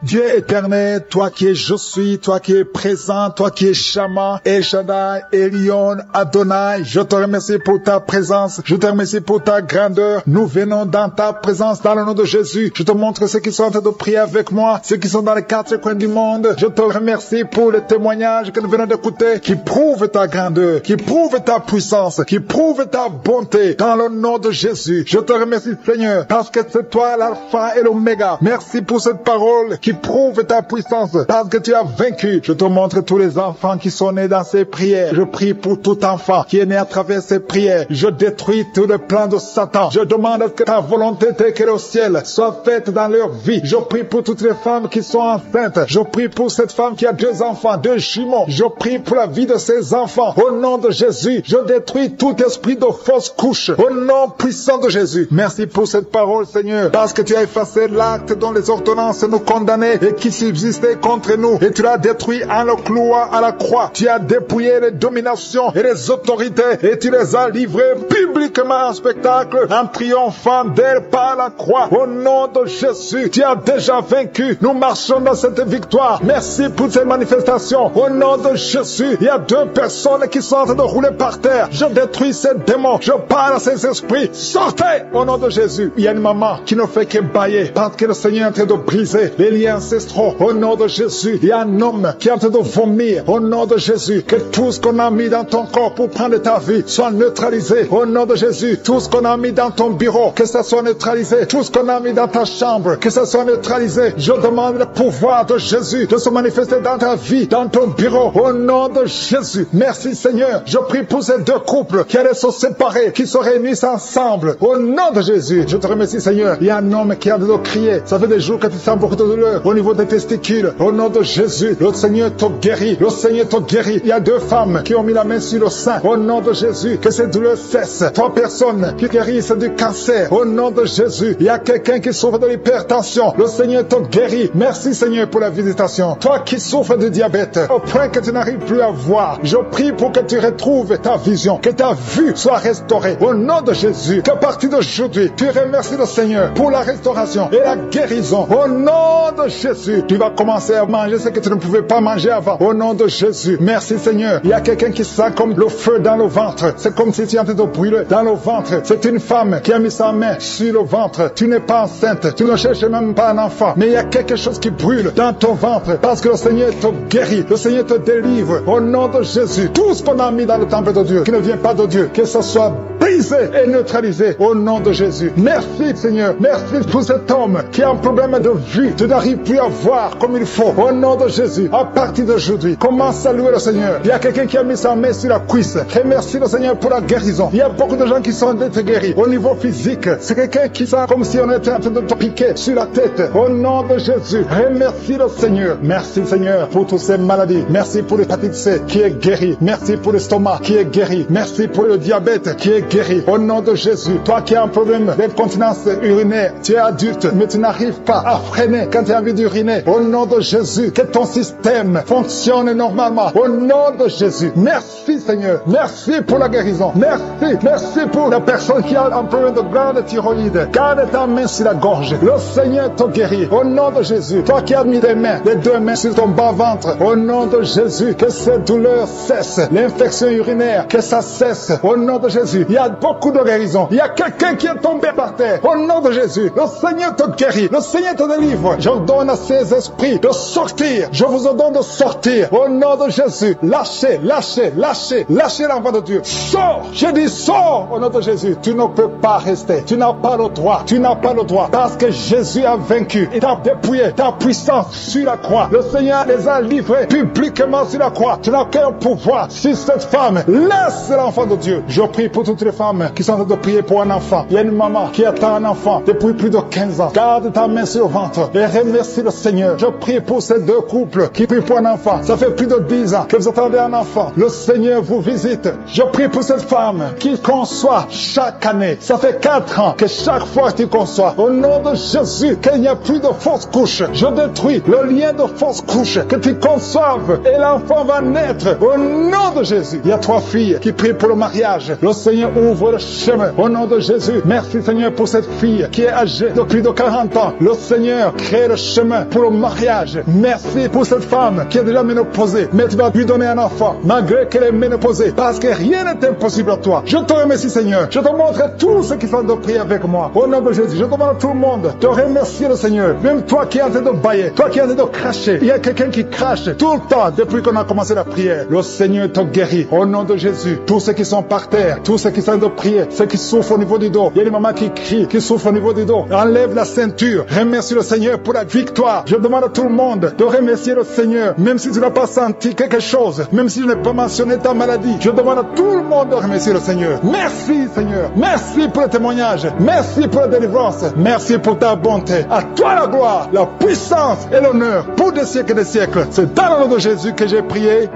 Dieu éternel, toi qui es je suis, toi qui es présent, toi qui es Shama, El Shaddai, Elion, Adonai, je te remercie pour ta présence, je te remercie pour ta grandeur. Nous venons dans ta présence dans le nom de Jésus. Je te montre ceux qui sont en train de prier avec moi, ceux qui sont dans les quatre coins du monde. Je te remercie pour les témoignages que nous venons d'écouter qui prouvent ta grandeur, qui prouvent ta puissance, qui prouvent ta bonté dans le nom de Jésus. Je te remercie Seigneur parce que c'est toi l'alpha et l'oméga. Merci pour cette parole qui prouve ta puissance parce que tu as vaincu. Je te montre tous les enfants qui sont nés dans ces prières. Je prie pour tout enfant qui est né à travers ces prières. Je détruis tout le plan de Satan. Je demande que ta volonté est au ciel soit faite dans leur vie. Je prie pour toutes les femmes qui sont enceintes. Je prie pour cette femme qui a deux enfants, deux jumeaux. Je prie pour la vie de ces enfants. Au nom de Jésus, je détruis tout esprit de fausse couche. Au nom puissant de Jésus. Merci pour cette parole, Seigneur, parce que tu as effacé l'acte dont les ordonnances nous et qui subsistait contre nous. Et tu l'as détruit en le clouant à la croix. Tu as dépouillé les dominations et les autorités et tu les as livrées publiquement en spectacle en triomphant d'elles par la croix. Au nom de Jésus, tu as déjà vaincu. Nous marchons dans cette victoire. Merci pour ces manifestations. Au nom de Jésus, il y a deux personnes qui sont en train de rouler par terre. Je détruis ces démons. Je parle à ces esprits. Sortez au nom de Jésus. Il y a une maman qui ne fait que bailler parce que le Seigneur est en train de briser les liens ancestraux. Au nom de Jésus, il y a un homme qui est en train de vomir. Au nom de Jésus, que tout ce qu'on a mis dans ton corps pour prendre ta vie soit neutralisé. Au nom de Jésus, tout ce qu'on a mis dans ton bureau, que ça soit neutralisé. Tout ce qu'on a mis dans ta chambre, que ça soit neutralisé. Je demande le pouvoir de Jésus de se manifester dans ta vie, dans ton bureau. Au nom de Jésus. Merci Seigneur. Je prie pour ces deux couples qui allaient se séparer, qui se réunissent ensemble. Au nom de Jésus. Je te remercie Seigneur. Il y a un homme qui a de crier. Ça fait des jours que tu sens beaucoup de douleur au niveau des testicules. Au nom de Jésus, le Seigneur te guérit. Le Seigneur te guérit. Il y a deux femmes qui ont mis la main sur le sein. Au nom de Jésus, que ces douleurs cessent. Trois personnes qui guérissent du cancer. Au nom de Jésus, il y a quelqu'un qui souffre de l'hypertension. Le Seigneur te guérit. Merci Seigneur pour la visitation. Toi qui souffres de diabète, au point que tu n'arrives plus à voir, je prie pour que tu retrouves ta vision, que ta vue soit restaurée. Au nom de Jésus, qu'à partir d'aujourd'hui, tu remercies le Seigneur pour la restauration et la guérison. Au nom de Jésus, tu vas commencer à manger ce que tu ne pouvais pas manger avant. Au nom de Jésus, merci Seigneur. Il y a quelqu'un qui sent comme le feu dans le ventre. C'est comme si tu étais de brûler dans le ventre. C'est une femme qui a mis sa main sur le ventre. Tu n'es pas enceinte. Tu ne cherches même pas un enfant. Mais il y a quelque chose qui brûle dans ton ventre parce que le Seigneur te guérit. Le Seigneur te délivre. Au nom de Jésus, tout ce qu'on a mis dans le temple de Dieu, qui ne vient pas de Dieu, que ce soit brisé et neutralisé au nom de Jésus. Merci Seigneur. Merci pour cet homme qui a un problème de vue. Tu n'arrives plus à voir comme il faut. Au nom de Jésus, à partir d'aujourd'hui, commence à louer le Seigneur. Il y a quelqu'un qui a mis sa main sur la cuisse. Remercie le Seigneur pour la guérison. Il y a beaucoup de gens qui sont d'être guéris. Au niveau physique, c'est quelqu'un qui sent comme si on était en train de te piquer sur la tête. Au nom de Jésus, remercie le Seigneur. Merci Seigneur pour toutes ces maladies. Merci pour l'hépatite C qui est guéri. Merci pour l'estomac qui est guéri. Merci pour le diabète qui est guéri. Au nom de Jésus, toi qui as un problème d'incontinence urinaire, tu es adulte, mais tu n'arrives pas à freiner quand tu es envie d'uriner. Au nom de Jésus, que ton système fonctionne normalement. Au nom de Jésus. Merci Seigneur. Merci pour la guérison. Merci. Merci pour la personne qui a un problème de grande thyroïde. Garde ta main sur la gorge. Le Seigneur te guérit. Au nom de Jésus. Toi qui as mis tes mains, les deux mains sur ton bas-ventre. Au nom de Jésus, que cette douleur cesse. L'infection urinaire, que ça cesse. Au nom de Jésus. Il y a beaucoup de guérison. Il y a quelqu'un qui est tombé par terre. Au nom de Jésus. Le Seigneur te guérit. Le Seigneur te délivre. J'ordonne à ces esprits de sortir. Je vous ordonne de sortir. Au nom de Jésus. Lâchez, lâchez, lâchez, lâchez l'enfant de Dieu. Sors. Je dis sors au nom de Jésus. Tu ne peux pas rester. Tu n'as pas le droit. Tu n'as pas le droit. Parce que Jésus a vaincu. Il t'a dépouillé. Ta puissance sur la croix. Le Seigneur les a livrés publiquement sur la croix. Tu n'as qu'un pouvoir sur cette femme. Laisse l'enfant de Dieu. Je prie pour toutes les femmes qui sont en train de prier pour un enfant. Il y a une maman qui attend un enfant depuis plus de 15 ans. Garde ta main sur le ventre et remercie le Seigneur. Je prie pour ces deux couples qui prient pour un enfant. Ça fait plus de 10 ans que vous attendez un enfant. Le Seigneur vous visite. Je prie pour cette femme qui conçoit chaque année. Ça fait 4 ans que chaque fois tu conçois, au nom de Jésus, qu'il n'y a plus de fausse couche. Je détruis le lien de fausse couche. Que tu conçoives et l'enfant va naître au nom de Jésus. Il y a trois filles qui prient pour le mariage. Le Seigneur ouvre le chemin au nom de Jésus. Merci Seigneur pour cette fille qui est âgée de plus de 40 ans. Le Seigneur crée le chemin pour le mariage. Merci pour cette femme qui est déjà ménopausée. Mais tu vas lui donner un enfant malgré qu'elle est ménopausée. Parce que rien n'est impossible à toi. Je te remercie Seigneur. Je te montre tous ceux qui sont de prier avec moi. Au nom de Jésus, je demande à tout le monde de remercier le Seigneur. Même toi qui es en train de bailler, toi qui es en train de cracher. Il y a quelqu'un qui crache tout le temps depuis qu'on a commencé la prière. Le Seigneur te guérit. Au nom de Jésus, tous ceux qui sont par terre, tous ceux qui sont en train de prier, ceux qui souffrent au niveau du dos. Il y a des mamans qui crient, qui souffrent au niveau du dos. Enlève la ceinture. Remercie le Seigneur pour la victoire. Je demande à tout le monde de remercier le Seigneur, même si tu n'as pas senti quelque chose, même si je n'ai pas mentionné ta maladie. Je demande à tout le monde de remercier le Seigneur. Merci Seigneur. Merci pour le témoignage. Merci pour la délivrance. Merci pour ta bonté. À toi la gloire, la puissance et l'honneur pour des siècles et des siècles. C'est dans le nom de Jésus que j'ai prié.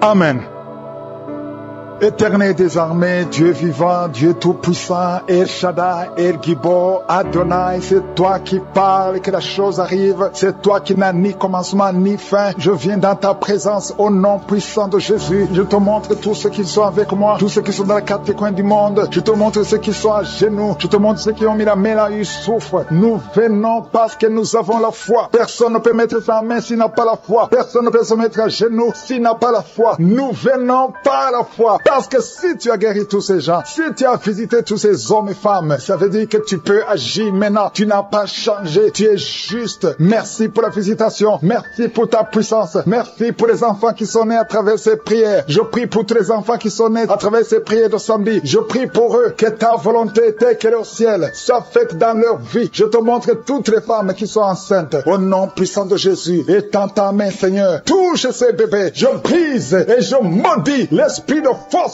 Amen. Éternel des armées, Dieu vivant, Dieu tout-puissant, El Shaddai, El Gibor, Adonai, c'est toi qui parles et que la chose arrive. C'est toi qui n'as ni commencement ni fin. Je viens dans ta présence au nom puissant de Jésus. Je te montre tous ceux qui sont avec moi, tous ceux qui sont dans les quatre coins du monde. Je te montre ceux qui sont à genoux. Je te montre ceux qui ont mis la main là, ils souffrent. Nous venons parce que nous avons la foi. Personne ne peut mettre sa main s'il n'a pas la foi. Personne ne peut se mettre à genoux s'il n'a pas la foi. Nous venons par la foi. Parce que si tu as guéri tous ces gens, si tu as visité tous ces hommes et femmes, ça veut dire que tu peux agir maintenant. Tu n'as pas changé. Tu es juste. Merci pour la visitation. Merci pour ta puissance. Merci pour les enfants qui sont nés à travers ces prières. Je prie pour tous les enfants qui sont nés à travers ces prières de samedi. Je prie pour eux que ta volonté telle qu'elle est au ciel soit faite dans leur vie. Je te montre toutes les femmes qui sont enceintes. Au nom puissant de Jésus. Étends ta main, Seigneur. Touche ces bébés. Je brise et je maudis l'esprit de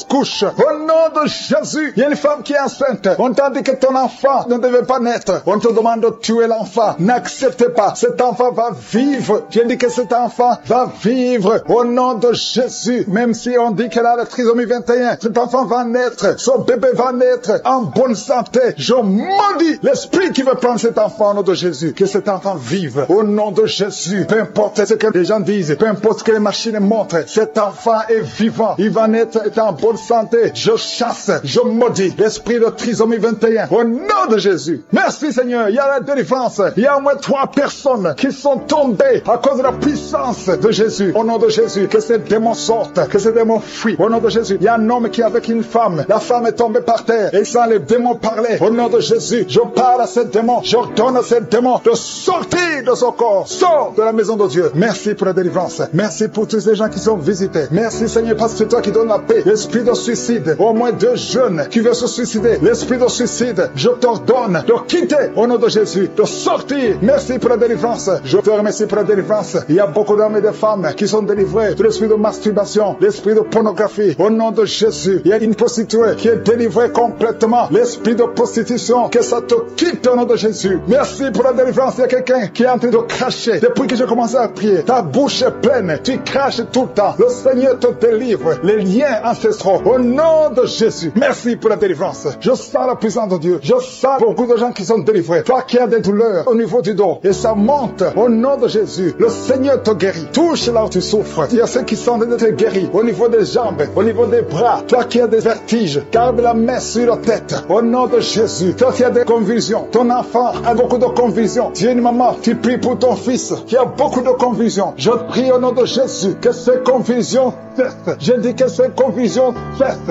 couche. Au nom de Jésus, il y a une femme qui est enceinte. On t'a dit que ton enfant ne devait pas naître. On te demande de tuer l'enfant. N'accepte pas. Cet enfant va vivre. J'ai dit que cet enfant va vivre au nom de Jésus. Même si on dit qu'elle a la trisomie 21, cet enfant va naître. Son bébé va naître en bonne santé. Je maudis l'esprit qui veut prendre cet enfant au nom de Jésus. Que cet enfant vive au nom de Jésus. Peu importe ce que les gens disent, peu importe ce que les machines montrent, cet enfant est vivant. Il va naître en bonne santé. Je chasse, je maudis l'esprit de trisomie 21 au nom de Jésus. Merci Seigneur. Il y a la délivrance. Il y a au moins trois personnes qui sont tombées à cause de la puissance de Jésus. Au nom de Jésus, que ces démons sortent, que ces démons fuient. Au nom de Jésus, il y a un homme qui est avec une femme. La femme est tombée par terre et sans les démons parler. Au nom de Jésus, je parle à ces démons. J'ordonne à ces démons de sortir de son corps. Sors de la maison de Dieu. Merci pour la délivrance. Merci pour tous ces gens qui sont visités. Merci Seigneur parce que c'est toi qui donnes la paix. L'esprit de suicide, au moins deux jeunes qui veulent se suicider. L'esprit de suicide, je t'ordonne de quitter au nom de Jésus, de sortir. Merci pour la délivrance. Je te remercie pour la délivrance. Il y a beaucoup d'hommes et de femmes qui sont délivrés de l'esprit de masturbation, l'esprit de pornographie. Au nom de Jésus, il y a une prostituée qui est délivrée complètement. L'esprit de prostitution, que ça te quitte au nom de Jésus. Merci pour la délivrance. Il y a quelqu'un qui est en train de cracher. Depuis que j'ai commencé à prier, ta bouche est pleine. Tu craches tout le temps. Le Seigneur te délivre. Les liens Au nom de Jésus, merci pour la délivrance. Je sens la puissance de Dieu. Je sens beaucoup de gens qui sont délivrés. Toi qui as des douleurs au niveau du dos et ça monte. Au nom de Jésus, le Seigneur te guérit. Touche là où tu souffres. Il y a ceux qui sont déjà guéris au niveau des jambes, au niveau des bras. Toi qui as des vertiges, garde la main sur la tête. Au nom de Jésus, toi qui as des convulsions, ton enfant a beaucoup de convulsions. Tu es une maman, tu pries pour ton fils qui a beaucoup de convulsions. Je prie au nom de Jésus que ces convulsions cessent. Je dis que ces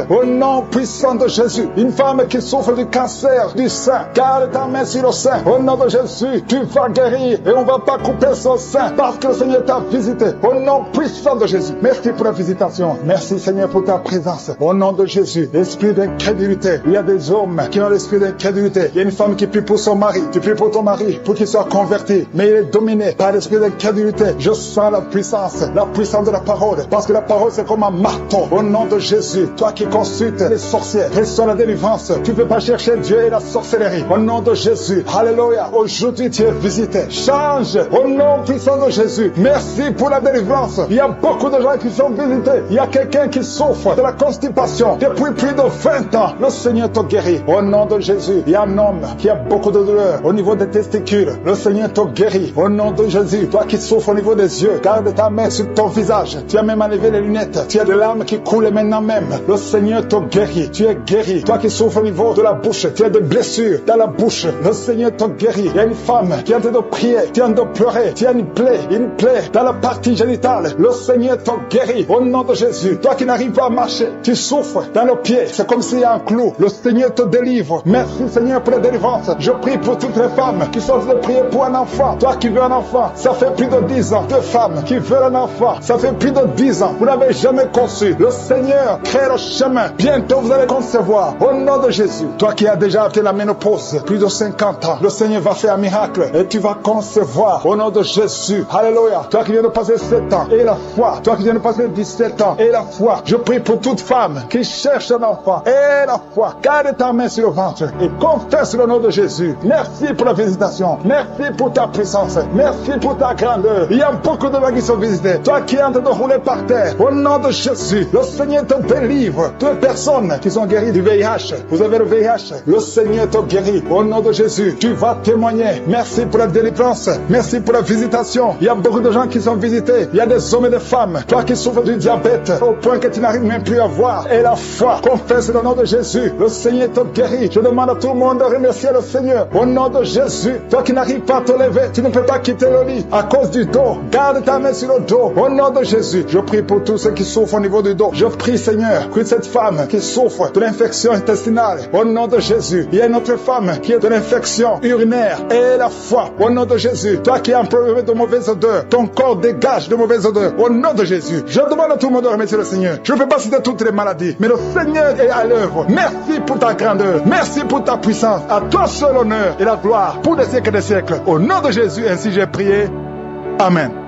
Au nom puissant de Jésus, une femme qui souffre du cancer du sein, garde ta main sur le sein. Au nom de Jésus, tu vas guérir et on va pas couper son sein parce que le Seigneur t'a visité. Au nom puissant de Jésus. Merci pour la visitation. Merci Seigneur pour ta présence. Au nom de Jésus, esprit d'incrédulité. Il y a des hommes qui ont l'esprit d'incrédulité. Il y a une femme qui prie pour son mari. Tu pries pour ton mari pour qu'il soit converti. Mais il est dominé par l'esprit d'incrédulité. Je sens la puissance, la puissance de la parole. Parce que la parole c'est comme un marteau. Au nom de Jésus, toi qui consultes les sorciers, reçois la délivrance. Tu ne peux pas chercher Dieu et la sorcellerie. Au nom de Jésus, Alléluia. Aujourd'hui tu es visité. Change au nom puissant de Jésus. Merci pour la délivrance. Il y a beaucoup de gens qui sont visités. Il y a quelqu'un qui souffre de la constipation depuis plus de 20 ans. Le Seigneur te guérit. Au nom de Jésus, il y a un homme qui a beaucoup de douleur au niveau des testicules. Le Seigneur te guérit. Au nom de Jésus, toi qui souffres au niveau des yeux, garde ta main sur ton visage. Tu as même enlevé les lunettes. Tu as des larmes qui coulent maintenant même. Le Seigneur te guérit. Tu es guéri. Toi qui souffres au niveau de la bouche, tu as des blessures dans la bouche. Le Seigneur te guérit. Il y a une femme qui est en train de prier, qui est en train de pleurer. Tu as une plaie, une plaie dans la partie génitale. Le Seigneur te guérit. Au nom de Jésus, toi qui n'arrives pas à marcher, tu souffres dans le pied. C'est comme s'il y a un clou. Le Seigneur te délivre. Merci Seigneur pour la délivrance. Je prie pour toutes les femmes qui sont en train de prier pour un enfant. Toi qui veux un enfant, ça fait plus de 10 ans. Deux femmes qui veulent un enfant, ça fait plus de 10 ans. Vous n'avez jamais conçu. Le Seigneur crée le chemin. Bientôt vous allez concevoir. Au nom de Jésus. Toi qui as déjà été la ménopause, plus de 50 ans, le Seigneur va faire un miracle et tu vas concevoir. Au nom de Jésus. Alléluia. Toi qui viens de passer 7 ans et la foi. Toi qui viens de passer 17 ans et la foi. Je prie pour toute femme qui cherche un enfant et la foi. Garde ta main sur le ventre et confesse le nom de Jésus. Merci pour la visitation. Merci pour ta puissance. Merci pour ta grandeur. Il y a beaucoup de gens qui sont visités. Toi qui es en train de rouler par terre. Au nom de Jésus, le Seigneur te délivre. Deux personnes qui sont guéries du VIH. Vous avez le VIH. Le Seigneur te guérit. Au nom de Jésus, tu vas témoigner. Merci pour la délivrance. Merci pour la visitation. Il y a beaucoup de gens qui sont visités. Il y a des hommes et des femmes. Toi qui souffres du diabète au point que tu n'arrives même plus à voir. Et la foi. Confesse le nom de Jésus. Le Seigneur te guérit. Je demande à tout le monde de remercier le Seigneur. Au nom de Jésus. Toi qui n'arrives pas à te lever, tu ne peux pas quitter le lit à cause du dos. Garde ta main sur le dos. Au nom de Jésus. Je prie pour tous ceux qui souffrent au niveau du dos. Je prie, que cette femme qui souffre de l'infection intestinale, au nom de Jésus. Il y a une autre femme qui a de l'infection urinaire. Et la foi. Au nom de Jésus. Toi qui as un problème de mauvaise odeur, ton corps dégage de mauvaise odeur. Au nom de Jésus. Je demande à tout le monde de remercier le Seigneur. Je ne peux pas citer toutes les maladies, mais le Seigneur est à l'œuvre. Merci pour ta grandeur. Merci pour ta puissance. À toi seul l'honneur et la gloire pour des siècles et des siècles. Au nom de Jésus, ainsi j'ai prié. Amen.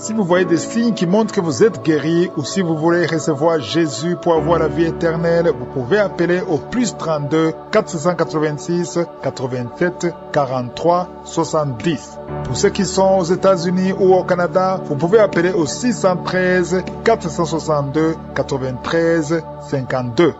Si vous voyez des signes qui montrent que vous êtes guéri ou si vous voulez recevoir Jésus pour avoir la vie éternelle, vous pouvez appeler au plus 32 486 87 43 70. Pour ceux qui sont aux États-Unis ou au Canada, vous pouvez appeler au 613 462 93 52.